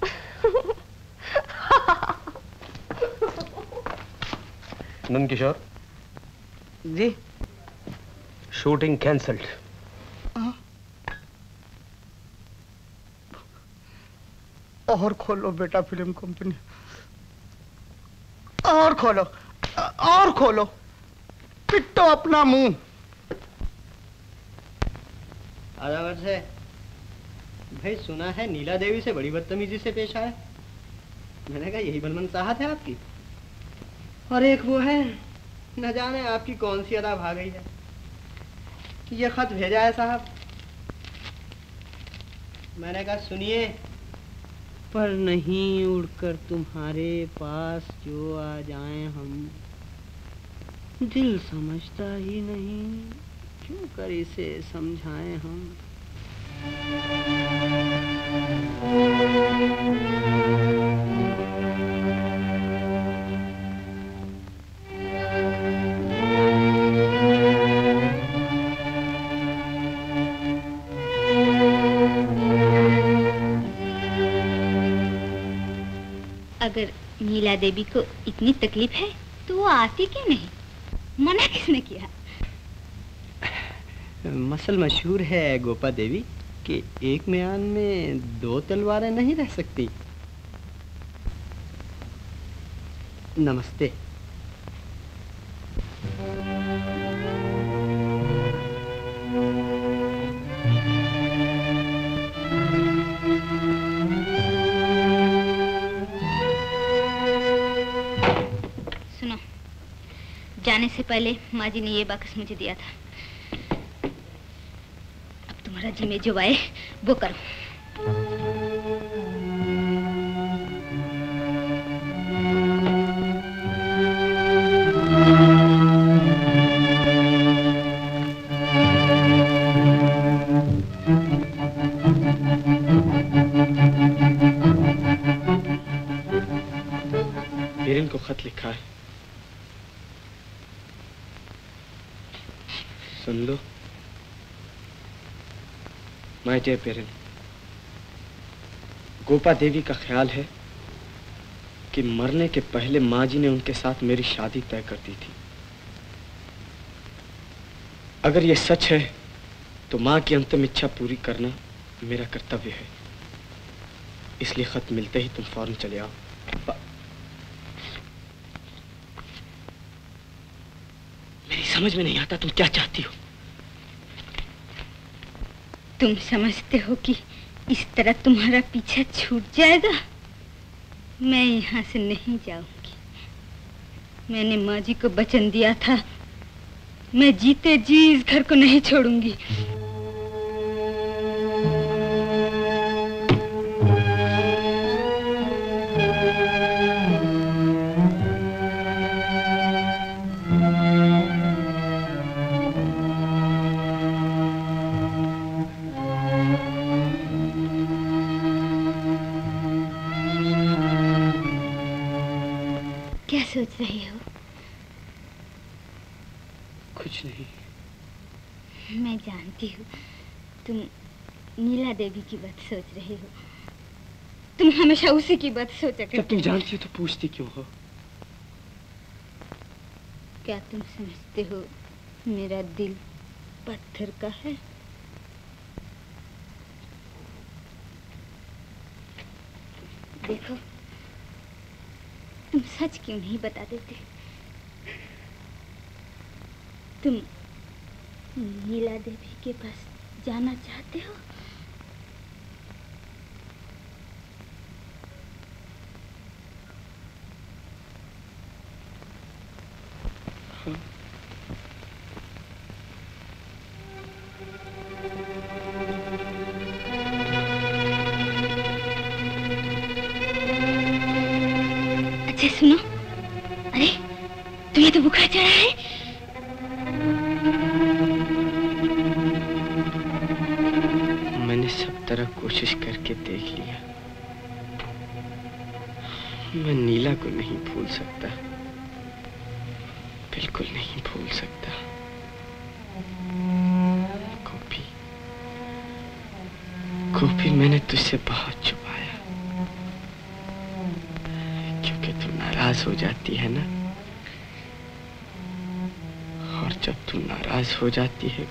नंद किशोर? जी। Shooting cancelled. और खोलो बेटा फ़िल्म कंपनी। और खोलो और खोलो। पिट्टो अपना मुँह। से भाई, सुना है नीला देवी से बड़ी बदतमीजी से पेश आया? मैंने कहा, यही बनमन चाहत है आपकी। और एक वो है, न जाने आपकी कौन सी अदा भाग गई है। ये खत भेजा है साहब। मैंने कहा, सुनिए पर नहीं उड़कर तुम्हारे पास जो आ जाए हम। दिल समझता ही नहीं, क्यों कर इसे समझाएँ हम? देवी को इतनी तकलीफ़ है तो वो आती क्यों नहीं? मना किसने किया? मसल मशहूर है गोपा देवी कि एक म्यान में दो तलवारें नहीं रह सकती। नमस्ते। जाने से पहले माँ जी ने ये बाकस मुझे दिया था। अब तुम्हारा जी में जो आए, वो करो। माय डियर पेरिन गोपा देवी का ख्याल है कि मरने के पहले माँ जी ने उनके साथ मेरी शादी तय कर दी थी। अगर ये सच है तो माँ की अंतिम इच्छा पूरी करना मेरा कर्तव्य है। इसलिए खत मिलते ही तुम फ़ौरन चले आओ। मेरी समझ में नहीं आता तुम क्या चाहती हो। तुम समझते हो कि इस तरह तुम्हारा पीछा छूट जाएगा? मैं यहाँ से नहीं जाऊँगी। मैंने माँ जी को वचन दिया था, मैं जीते जी इस घर को नहीं छोड़ूँगी। की बात सोच रही हो। तुम हमेशा उसी की बात सोचा जब तुम जानती हो तो पूछती क्यों हो? क्या तुम समझते हो मेरा दिल पत्थर का है? देखो तुम सच क्यों नहीं बता देते? तुम नीला देवी के पास जाना चाहते हो?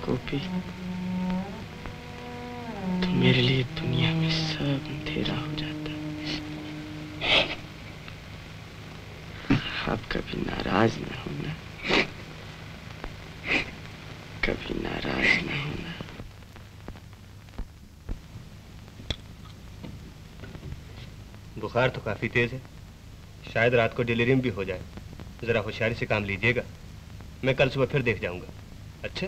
गोपी तो मेरे लिए दुनिया में सब अंधेरा हो जाता आप कभी नाराज़ न होना। कभी नाराज़ न होना। बुखार तो काफ़ी तेज है। शायद रात को डिलीरियम भी हो जाए। जरा होशियारी से काम लीजिएगा। मैं कल सुबह फिर देख जाऊँगा। अच्छा?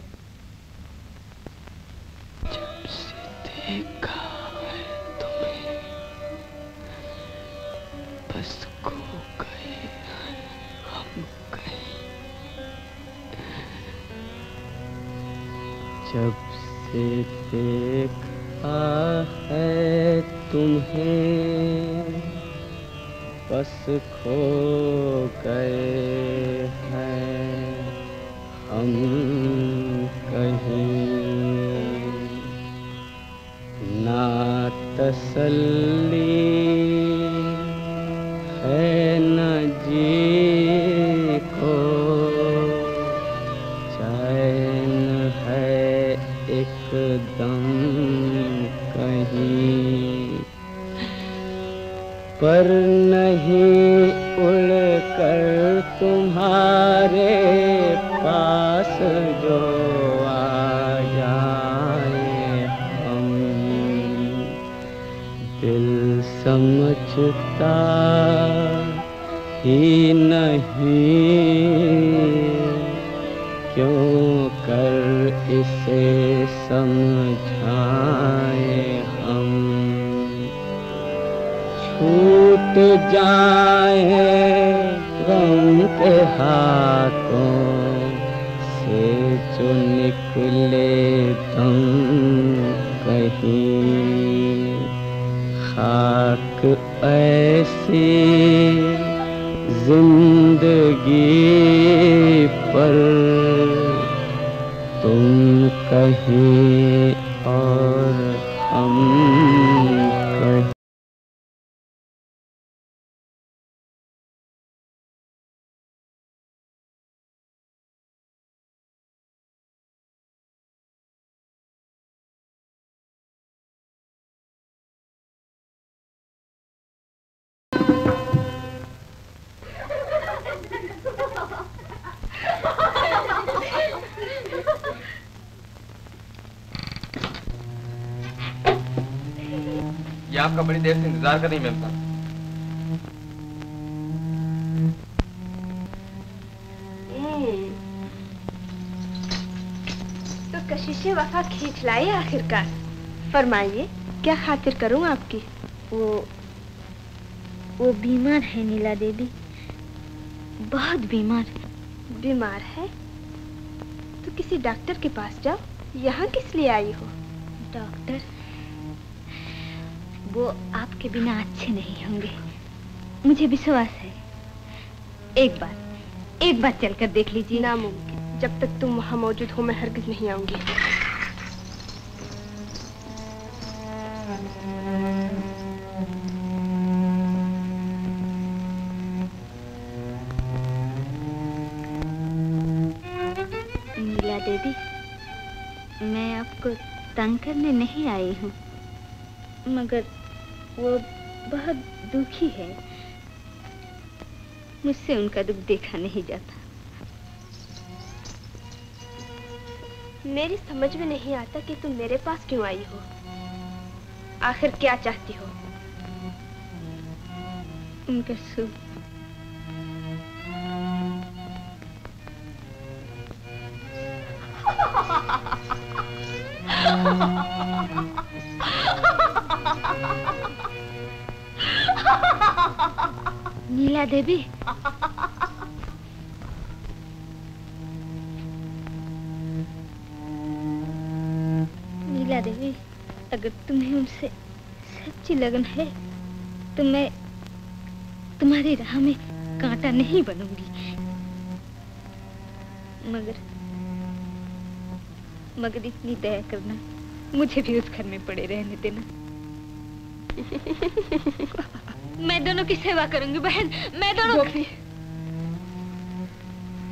तसल्ली है न जी को चैन है एकदम कहीं। पर नहीं उड़ कर तुम्हारे पास दिल ही नहीं। क्यों कर इसे समझाए हम? छूट जाए गम के हाथों से जो निकले ऐसी ज़िंदगी पर तुम कहीं इंतज़ार कर रही मैम साहब तो कशिश वफा खींच लाई आखिरकार। फरमाइए क्या खातिर करूँ आपकी? वो वो बीमार है नीला देवी। बहुत बीमार। बीमार है? तो किसी डॉक्टर के पास जाओ। यहाँ किस लिए आई हो? डॉक्टर? वो आपके बिना अच्छे नहीं होंगे। मुझे विश्वास है। एक बार एक बार चलकर देख लीजिए। नामुमकिन जब तक तुम वहाँ मौजूद हो मैं हरगिज नहीं आऊँगी। नीला देवी मैं आपको तंग करने नहीं आई हूँ मगर वो बहुत दुखी है। मुझसे उनका दुख देखा नहीं जाता। मेरी समझ में नहीं आता कि तुम मेरे पास क्यों आई हो। आखिर क्या चाहती हो? उनका सुख देवी। नीला देवी, अगर तुम्हें उनसे सच्ची लगन है तो मैं तुम्हारी राह में कांटा नहीं बनूँगी। मगर मगर इतनी दया करना, मुझे भी उस घर में पड़े रहने देना। मैं दोनों की सेवा करूँगी बहन। मैं दोनों की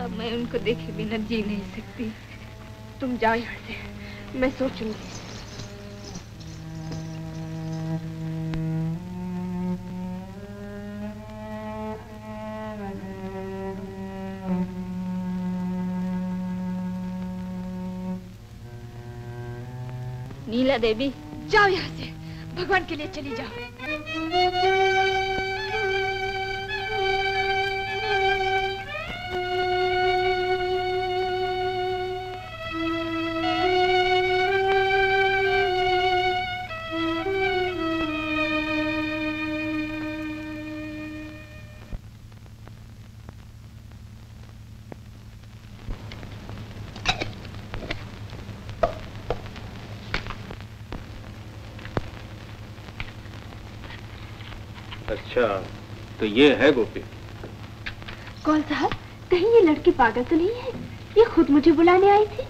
अब मैं उनको देखे बिना जी नहीं सकती। तुम जाओ यहाँ से। मैं सोचूँगी। नीला देवी जाओ यहाँ से। भगवान के लिए चली जाओ। अच्छा तो ये है गोपी। कौन साहब कहीं ये लड़की पागल तो नहीं है? ये खुद मुझे बुलाने आई थी।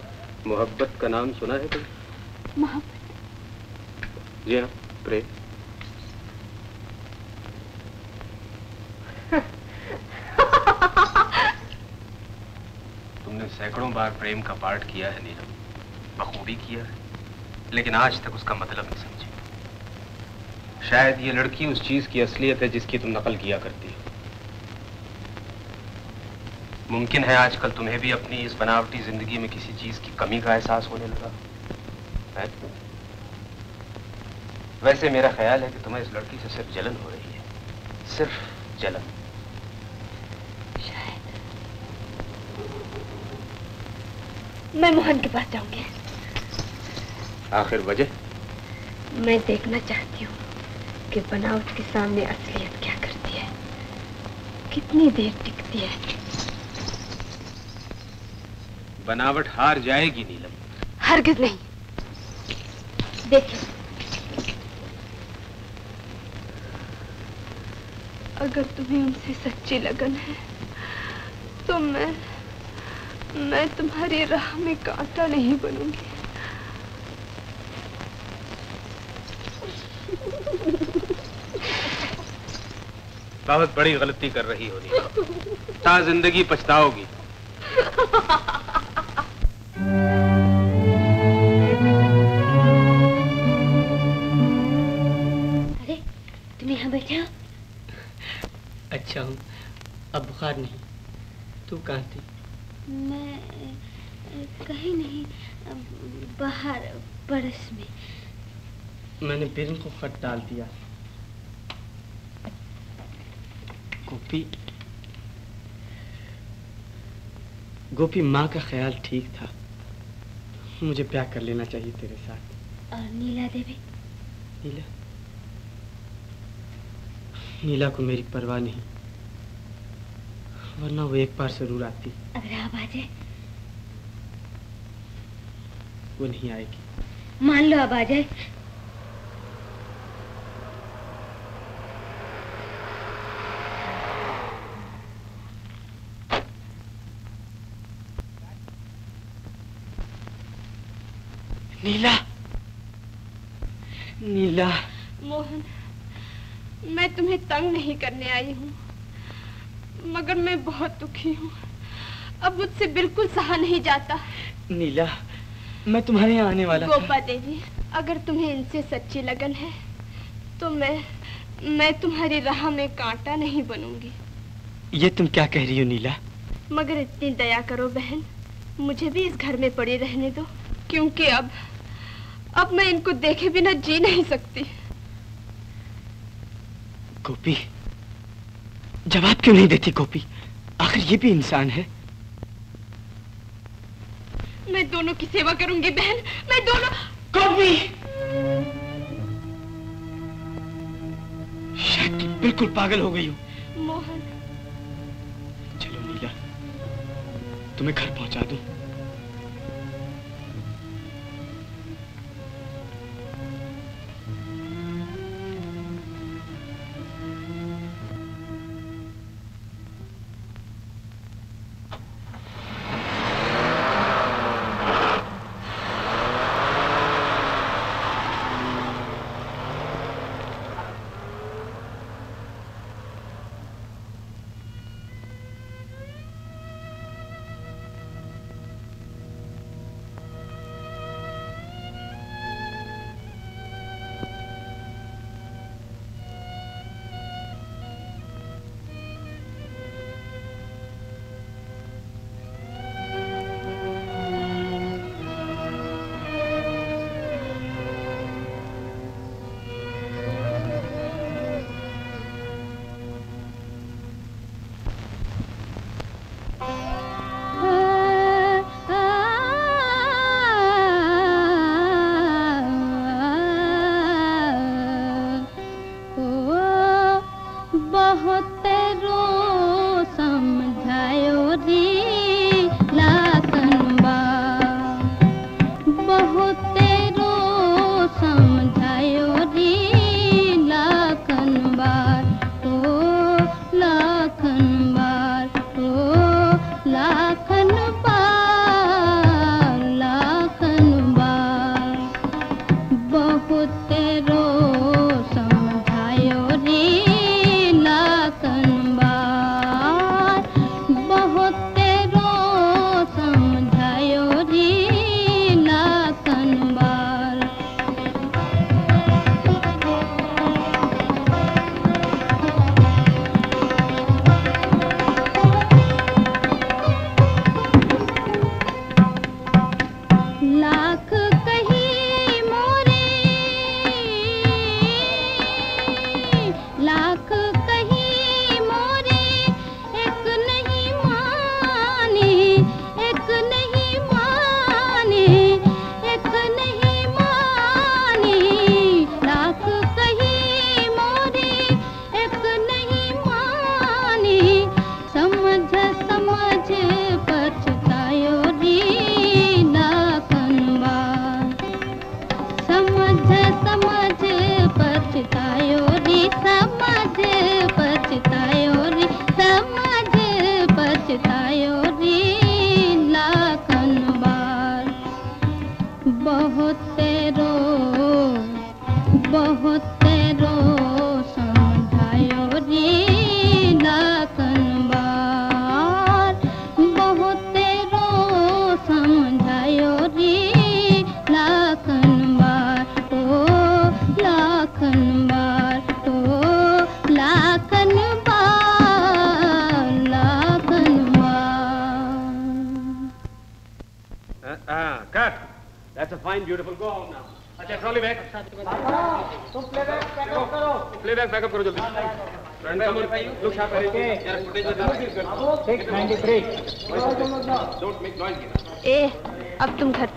मोहब्बत का नाम सुना है तुम मोहब्बत? जी हाँ प्रेम। तुमने सैकड़ों बार प्रेम का पाठ किया है नीलम बखूबी किया है। लेकिन आज तक उसका मतलब नहीं। शायद ये लड़की उस चीज़ की असलियत है जिसकी तुम नकल किया करती हो। मुमकिन है आजकल तुम्हें भी अपनी इस बनावटी ज़िंदगी में किसी चीज़ की कमी का एहसास होने लगा है? वैसे मेरा ख्याल है कि तुम्हें इस लड़की से सिर्फ़ जलन हो रही है। सिर्फ़ जलन। मैं मोहन के पास जाऊँगी। आखिर वजह? मैं देखना चाहती हूँ। कि बनावट के सामने असलियत क्या करती है? कितनी देर टिकती है? बनावट हार जाएगी नीलम। हरगिज नहीं। देखिए। अगर तुम्हें उनसे सच्ची लगन है तो मैं मैं तुम्हारी राह में कांटा नहीं बनूँगी। बहुत बड़ी गलती कर रही हो नीलम ता ज़िंदगी पछताओगी। अरे तुम यहाँ बैठे हो? अच्छा हूँ। अब बुखार नहीं। तू कहाँ थी? मैं कहीं नहीं बाहर पड़ोस में। मैंने बिरन को खत डाल दिया। गोपी गोपी माँ का ख्याल ठीक था। मुझे प्यार कर लेना चाहिए तेरे साथ। और नीला देवी? नीला? नीला को मेरी परवाह नहीं वरना वो एक बार ज़रूर आती। अगर आप आ जाए। वो नहीं आएगी। मान लो अब आ जाए। नीला। नीला। मोहन मैं तुम्हें तंग नहीं करने आई हूँ मगर मैं बहुत दुखी हूँ। अब मुझसे बिल्कुल सहा नहीं जाता। नीला मैं तुम्हारे यहाँ आने वाला गोपा देवी अगर तुम्हें इनसे सच्ची लगन है तो मैं मैं तुम्हारी राह में कांटा नहीं बनूँगी। ये तुम क्या कह रही हो नीला? मगर इतनी दया करो बहन मुझे भी इस घर में पड़ी रहने दो क्योंकि अब अब मैं इनको देखे बिना जी नहीं सकती। गोपी जवाब क्यों नहीं देती गोपी? आखिर ये भी इंसान है। मैं दोनों की सेवा करूँगी बहन। मैं दोनों गोपी! शायद तुम बिल्कुल पागल हो गई हो। मोहन। चलो नीला तुम्हें घर पहुँचा दूँ।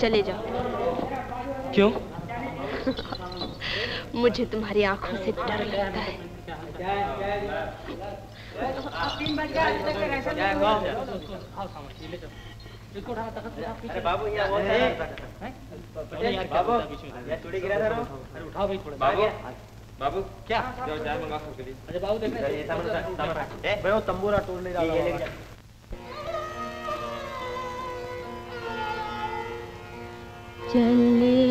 चले जाओ। क्यों? मुझे तुम्हारी आँखों से डर लगता है। बाबू क्या? बाबू देखना तंबूरा तोड़ने जा रहा है। चले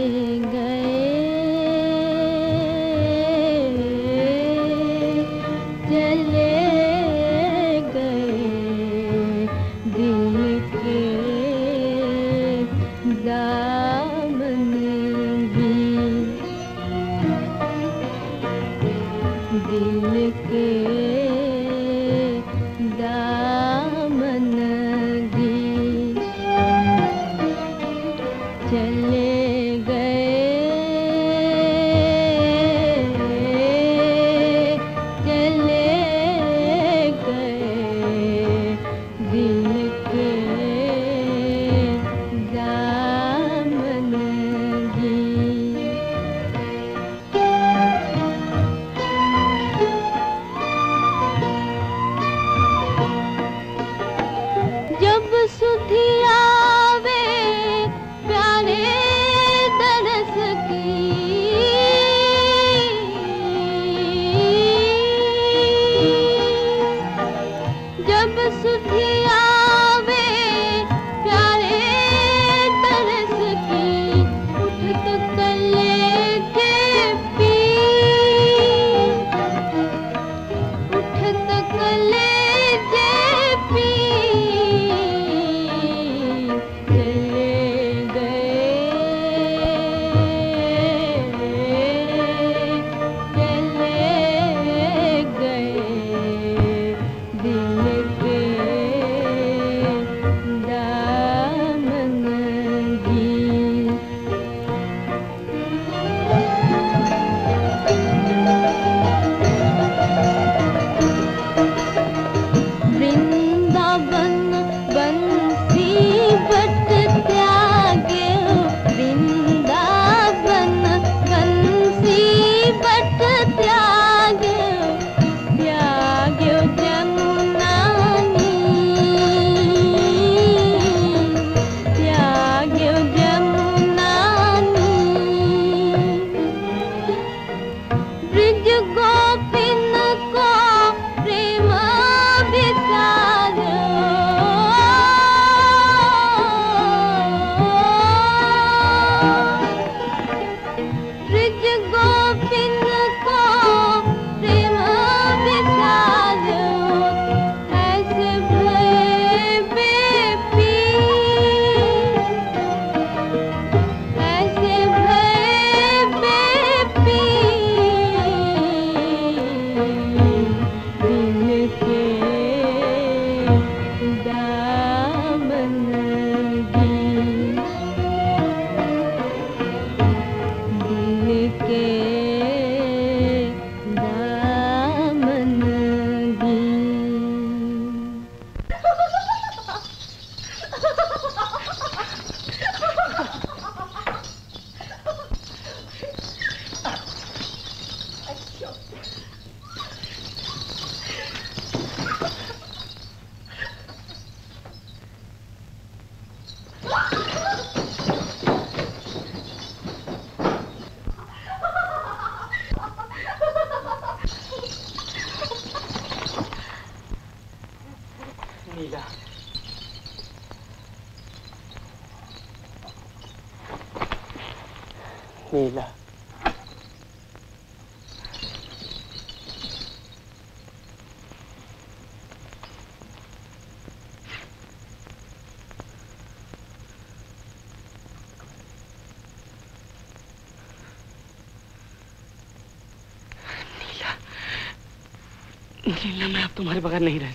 लीला मैं अब तुम्हारे बगैर नहीं रह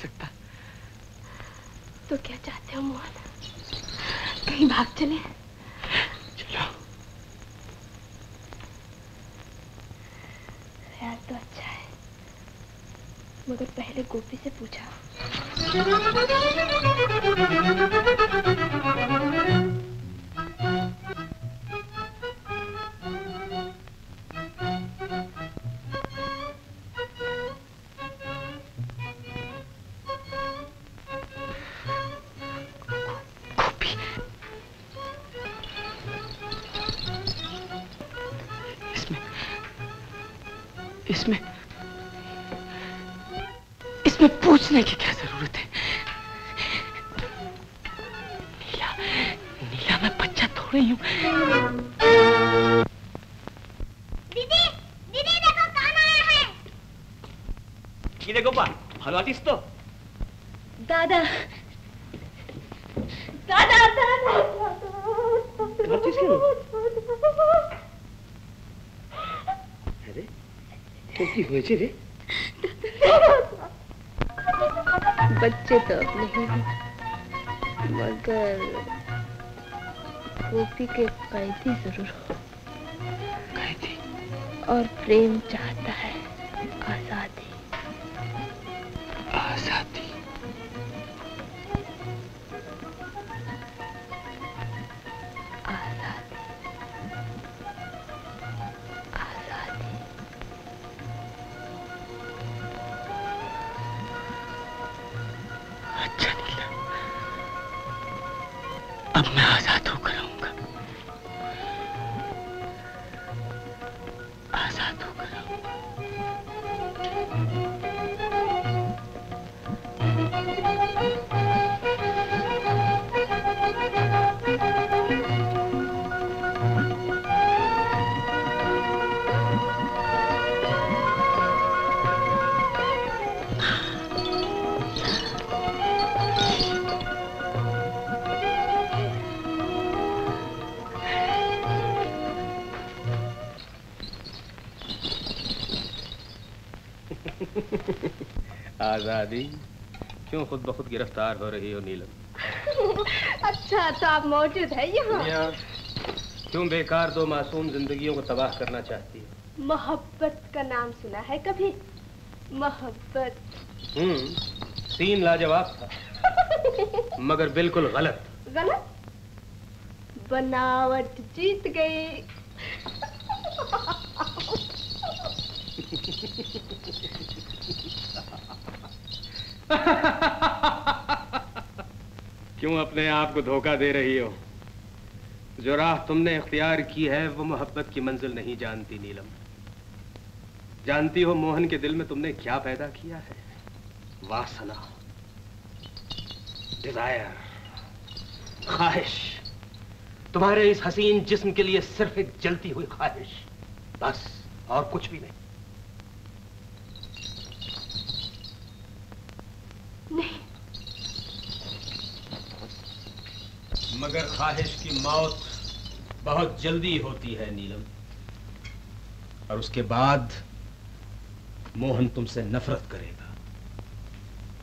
আরে তোর কি হয়েছে রে बच्चे तो अब नहीं हैं मगर गोपी के कैदी जरूर हो कैदी और प्रेम चाहता है आज़ादी? क्यों खुद ब खुद गिरफ़्तार हो रही हो नीलम? अच्छा तो आप मौजूद है यहाँ। यहाँ क्यों बेकार दो मासूम जिंदगियों को तबाह करना चाहती है? मोहब्बत का नाम सुना है कभी? मोहब्बत। हम्म सीन लाजवाब था मगर बिल्कुल गलत। गलत? बनावट जीत गई। क्यों अपने आप को धोखा दे रही हो? जो राह तुमने इख्तियार की है, वो मोहब्बत की मंजिल नहीं जानती, नीलम। जानती हो मोहन के दिल में तुमने क्या पैदा किया है? वासना डिज़ायर ख्वाहिश। तुम्हारे इस हसीन जिस्म के लिए सिर्फ़ एक जलती हुई ख्वाहिश। बस, और कुछ भी नहीं। मगर ख्वाहिश की मौत बहुत जल्दी होती है नीलम। और उसके बाद मोहन तुमसे नफरत करेगा।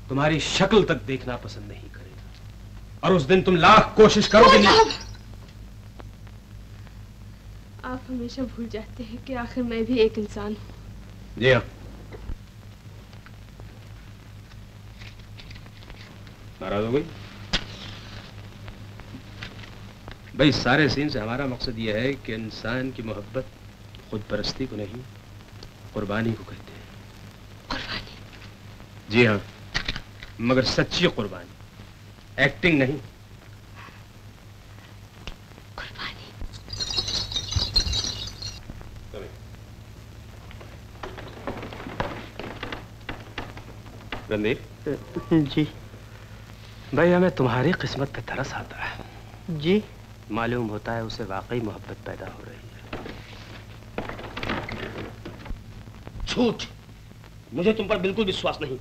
तुम्हारी शक्ल तक देखना पसंद नहीं करेगा। और उस दिन तुम लाख कोशिश करोगे नहीं। आप हमेशा भूल जाते हैं कि आखिर मैं भी एक इंसान हूँ। जी हाँ। नाराज़ हो गई? भाई सारे सीन से हमारा मकसद यह है कि इंसान की मोहब्बत खुद परस्ती को नहीं कुर्बानी को कहते हैं। कुर्बानी? जी हाँ मगर सच्ची कुर्बानी। एक्टिंग नहीं। रणदीप जी। भाई हमें तुम्हारी किस्मत पे तरस आता है। जी। मालूम होता है उसे वाकई मोहब्बत पैदा हो रही है। झूठ! मुझे तुम पर बिल्कुल विश्वास नहीं।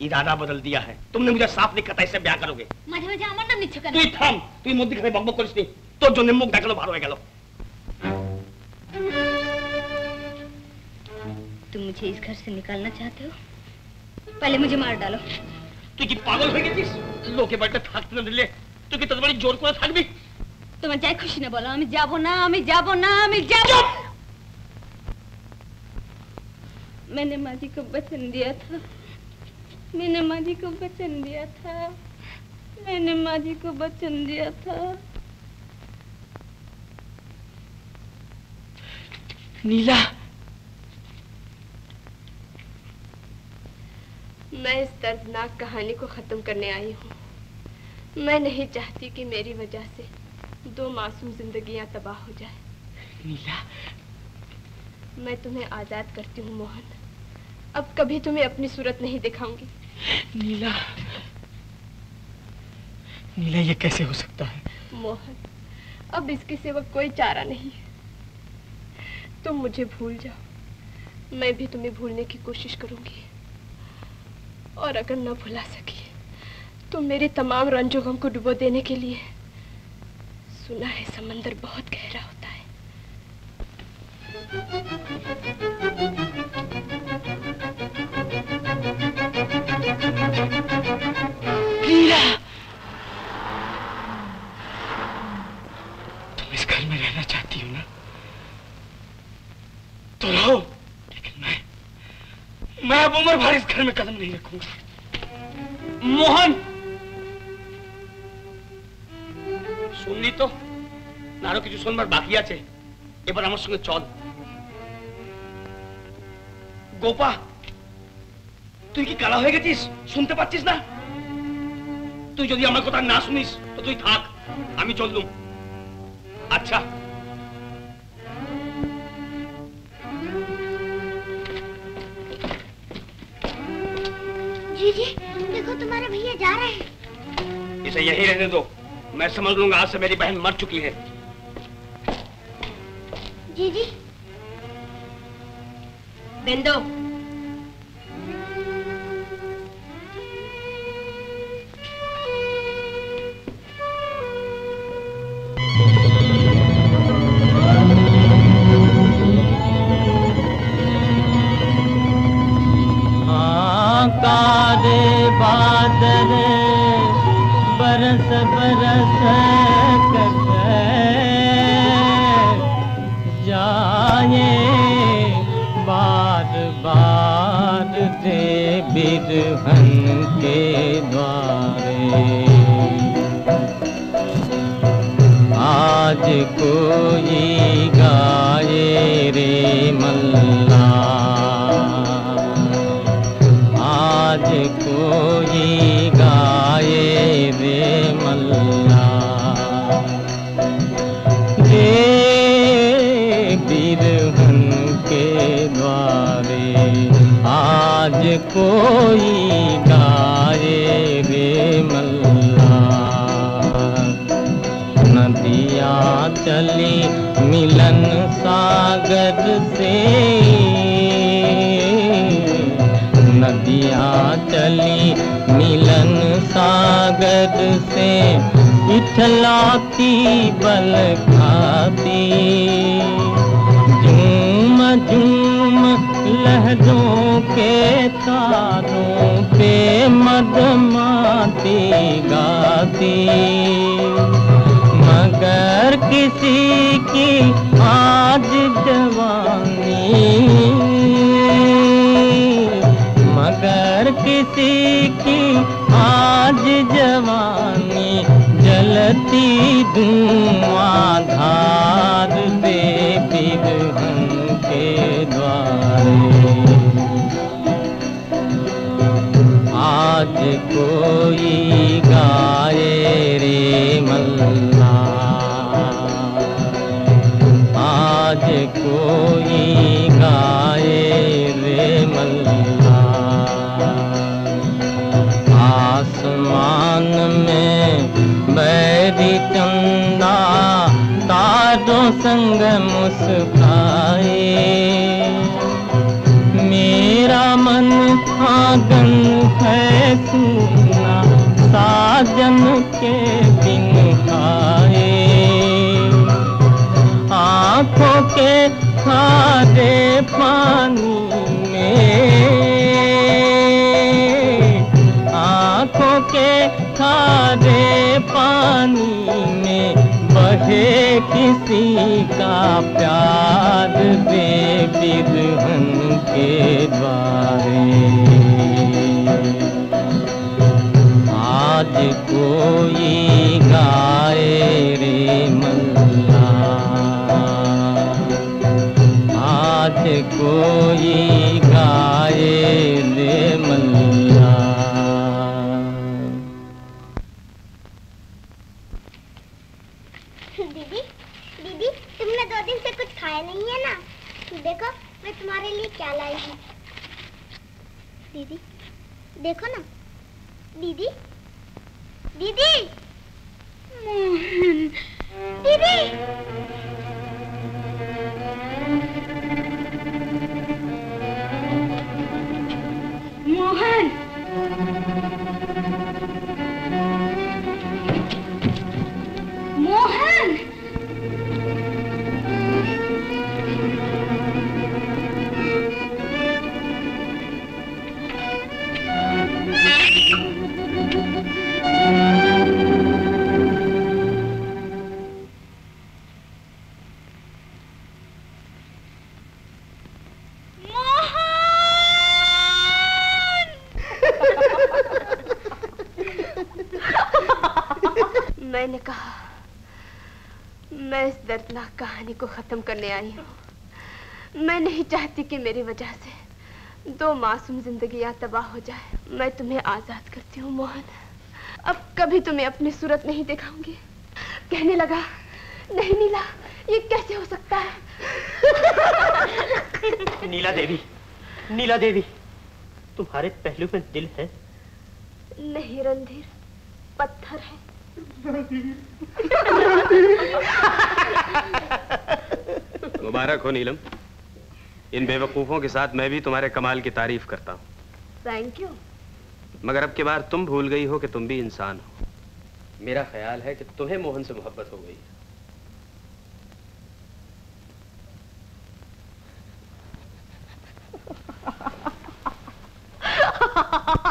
इरादा बदल दिया है। तुमने मुझे साफ़ नहीं कता इससे ब्याह करोगे। माझ्या माझ्या अमर निश्चय कर। तू थांब तू मुद्दे खरे बकबक करीस नाही। तो जो नेममुख दाखलो भारो गेलो तुम मुझे इस घर से निकालना चाहते हो? पहले मुझे मार डालो। तू की पागल हो गई थी? लोके बैठे थाक ले। तू की तो तदवारी ज़ोर को थक भी। তোমার যাই খুশি না বলো আমি যাব না আমি যাব না আমি যাব मैंने माँ जी को वचन दिया था मैंने माँ जी को वचन दिया था मैंने माँ जी को वचन दिया था नीला मैं इस दर्दनाक कहानी को खत्म करने आई हूँ मैं नहीं चाहती कि मेरी वजह से दो मासूम जिंदगियाँ तबाह हो जाए। नीला मैं तुम्हें आज़ाद करती हूँ मोहन। अब कभी तुम्हें अपनी सूरत नहीं दिखाऊँगी। नीला नीला ये कैसे हो सकता है? मोहन अब इसके सिवा कोई चारा नहीं है। तुम मुझे भूल जाओ। मैं भी तुम्हें भूलने की कोशिश करूँगी। और अगर न भुला सकी तो मेरे तमाम रंजो गम को डुबो देने के लिए सुना है, समंदर बहुत गहरा होता है। नीला तुम इस घर में रहना चाहती हो ना? तो रहो। लेकिन मैं मैं अब उम्र भर इस घर में कदम नहीं रखूँगा। मोहन! শুনলি তো আরো কিছু শুনবার বাকি আছে এবার আমার সঙ্গে চল গোপা তুই কি কালা হয়ে গেছিস শুনতে পাচ্ছিস না তুই যদি আমার কথা না শুনিস তো তুই থাক আমি চললুম আচ্ছা जी जी देखो तुम्हारे भैया जा रहे हैं इसे यही रहने दो मैं समझ लूँगा आज से मेरी बहन मर चुकी है। जी जी। बिंदु कोई रे मल्ला। आज रे मल्ला। के द्वारे आज कोई चली मिलन सागर से। नदियाँ चली मिलन सागर से। इठलाती बल खाती। झूम झूम लहरों के तारों पे मदमाती गाती। किसी की आज जवानी। मगर किसी की आज जवानी, जलती धुआंधार दे बिरहन के द्वारे। आज कोई गाए बैरी चंदा तारों संग मुस्काए। मेरा मन आँगन है सुना, साजन के बिन आए आँखों के खारे पानी मुझे किसी का प्यार दे बेबिरहन के द्वारे। आज कोई गाए रे मल्ला। आज कोई गाए रे मल्ला। क्या लाई है दीदी देखो ना दीदी दीदी मोहन दीदी मोहन को खत्म करने आई हूँ। मैं नहीं चाहती कि मेरी वजह से दो मासूम जिंदगियाँ तबाह हो जाए। मैं तुम्हें आज़ाद करती हूँ मोहन। अब कभी तुम्हें अपनी सूरत नहीं दिखाऊँगी। कहने लगा नहीं नीला ये कैसे हो सकता है? नीला देवी नीला देवी तुम्हारे पहलू में दिल है? नहीं रणधीर पत्थर है। मुबारक हो नीलम। इन बेवकूफों के साथ मैं भी तुम्हारे कमाल की तारीफ़ करता हूँ। थैंक यू मगर अब की बार तुम भूल गई हो कि तुम भी इंसान हो। मेरा ख्याल है कि तुम्हें मोहन से मोहब्बत हो गई है।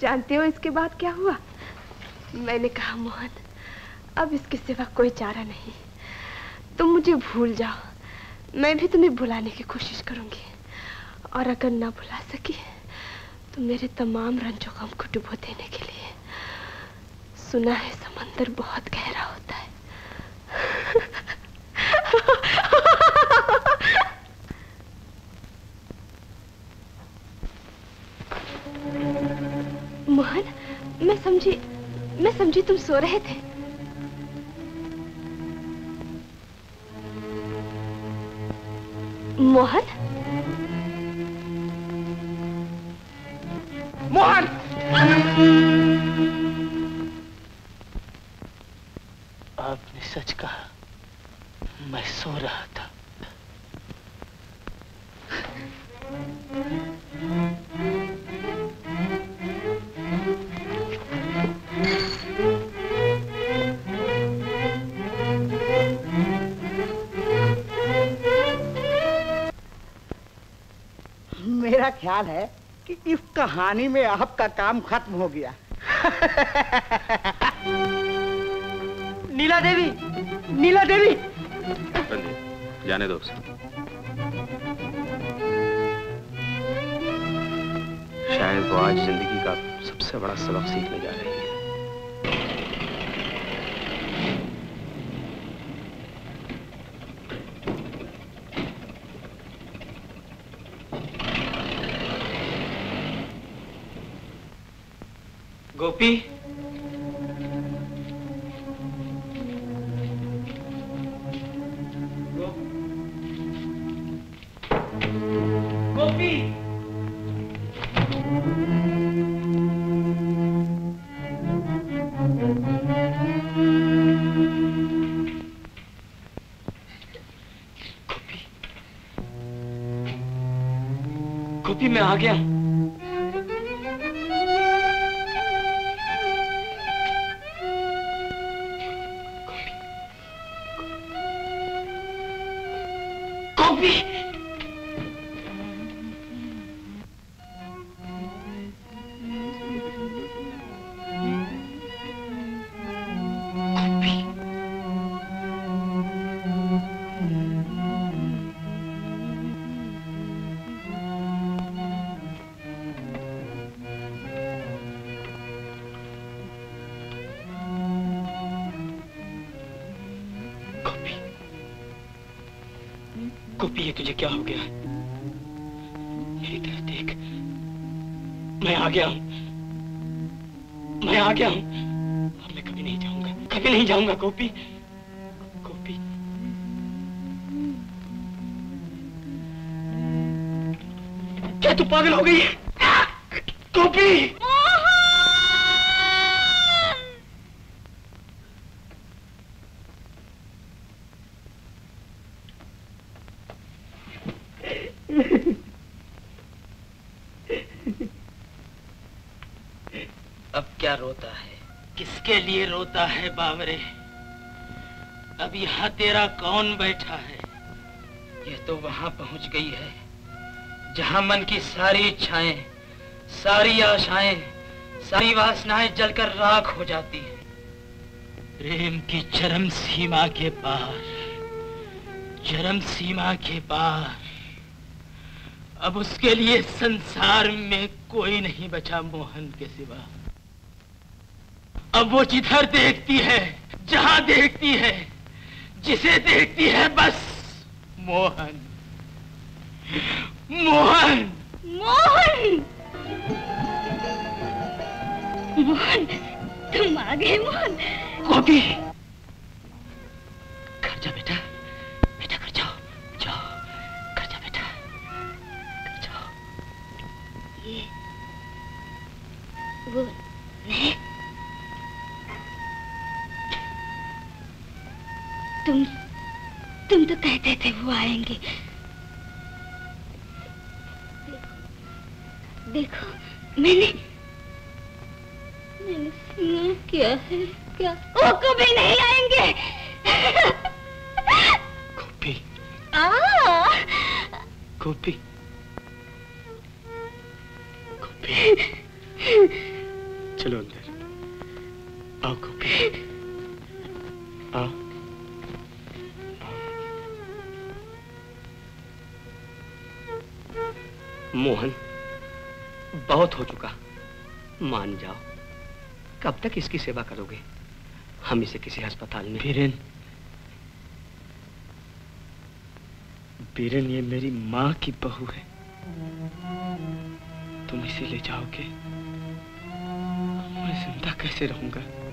जानते हो इसके बाद क्या हुआ? मैंने कहा, मोहन, अब इसके सिवा कोई चारा नहीं। तुम मुझे भूल जाओ। मैं भी तुम्हें भुलाने की कोशिश करूँगी। और अगर ना भुला सकी तो मेरे तमाम रंजों गम को डुबो देने के लिए। सुना है समंदर बहुत गहरा होता है। मोहन, मैं समझी मैं समझी तुम सो रहे थे। मोहन? मोहन! आपने सच कहा, मैं सो रहा था। मेरा ख्याल है कि इस कहानी में आपका काम खत्म हो गया। नीला देवी नीला देवी। जाने दो शायद वो आज ज़िंदगी का सबसे बड़ा सबक सीखने जा रही है। गोपी गोपी गोपी। क्या तू पागल हो गई है? गोपी! अब क्या रोता है? किसके लिए रोता है बावरे? अब यहाँ तेरा कौन बैठा है? ये तो वहाँ पहुँच गई है जहाँ मन की सारी इच्छाएँ सारी आशाएँ सारी वासनाएँ जलकर राख हो जाती हैं। प्रेम की चरम सीमा के पार चरम सीमा के पार। अब उसके लिए संसार में कोई नहीं बचा मोहन के सिवा। अब वो जिधर देखती है जहाँ देखती है जिसे देखती है बस। मोहन। मोहन। मोहन! मोहन तुम आ गए मोहन। गोपी आएँगे देखो, देखो मैंने इसकी सेवा करोगे? हम इसे किसी अस्पताल में बीरेन। बीरेन, ये मेरी माँ की बहू है। तुम इसे ले जाओगे? मैं ज़िंदा कैसे रहूँगा?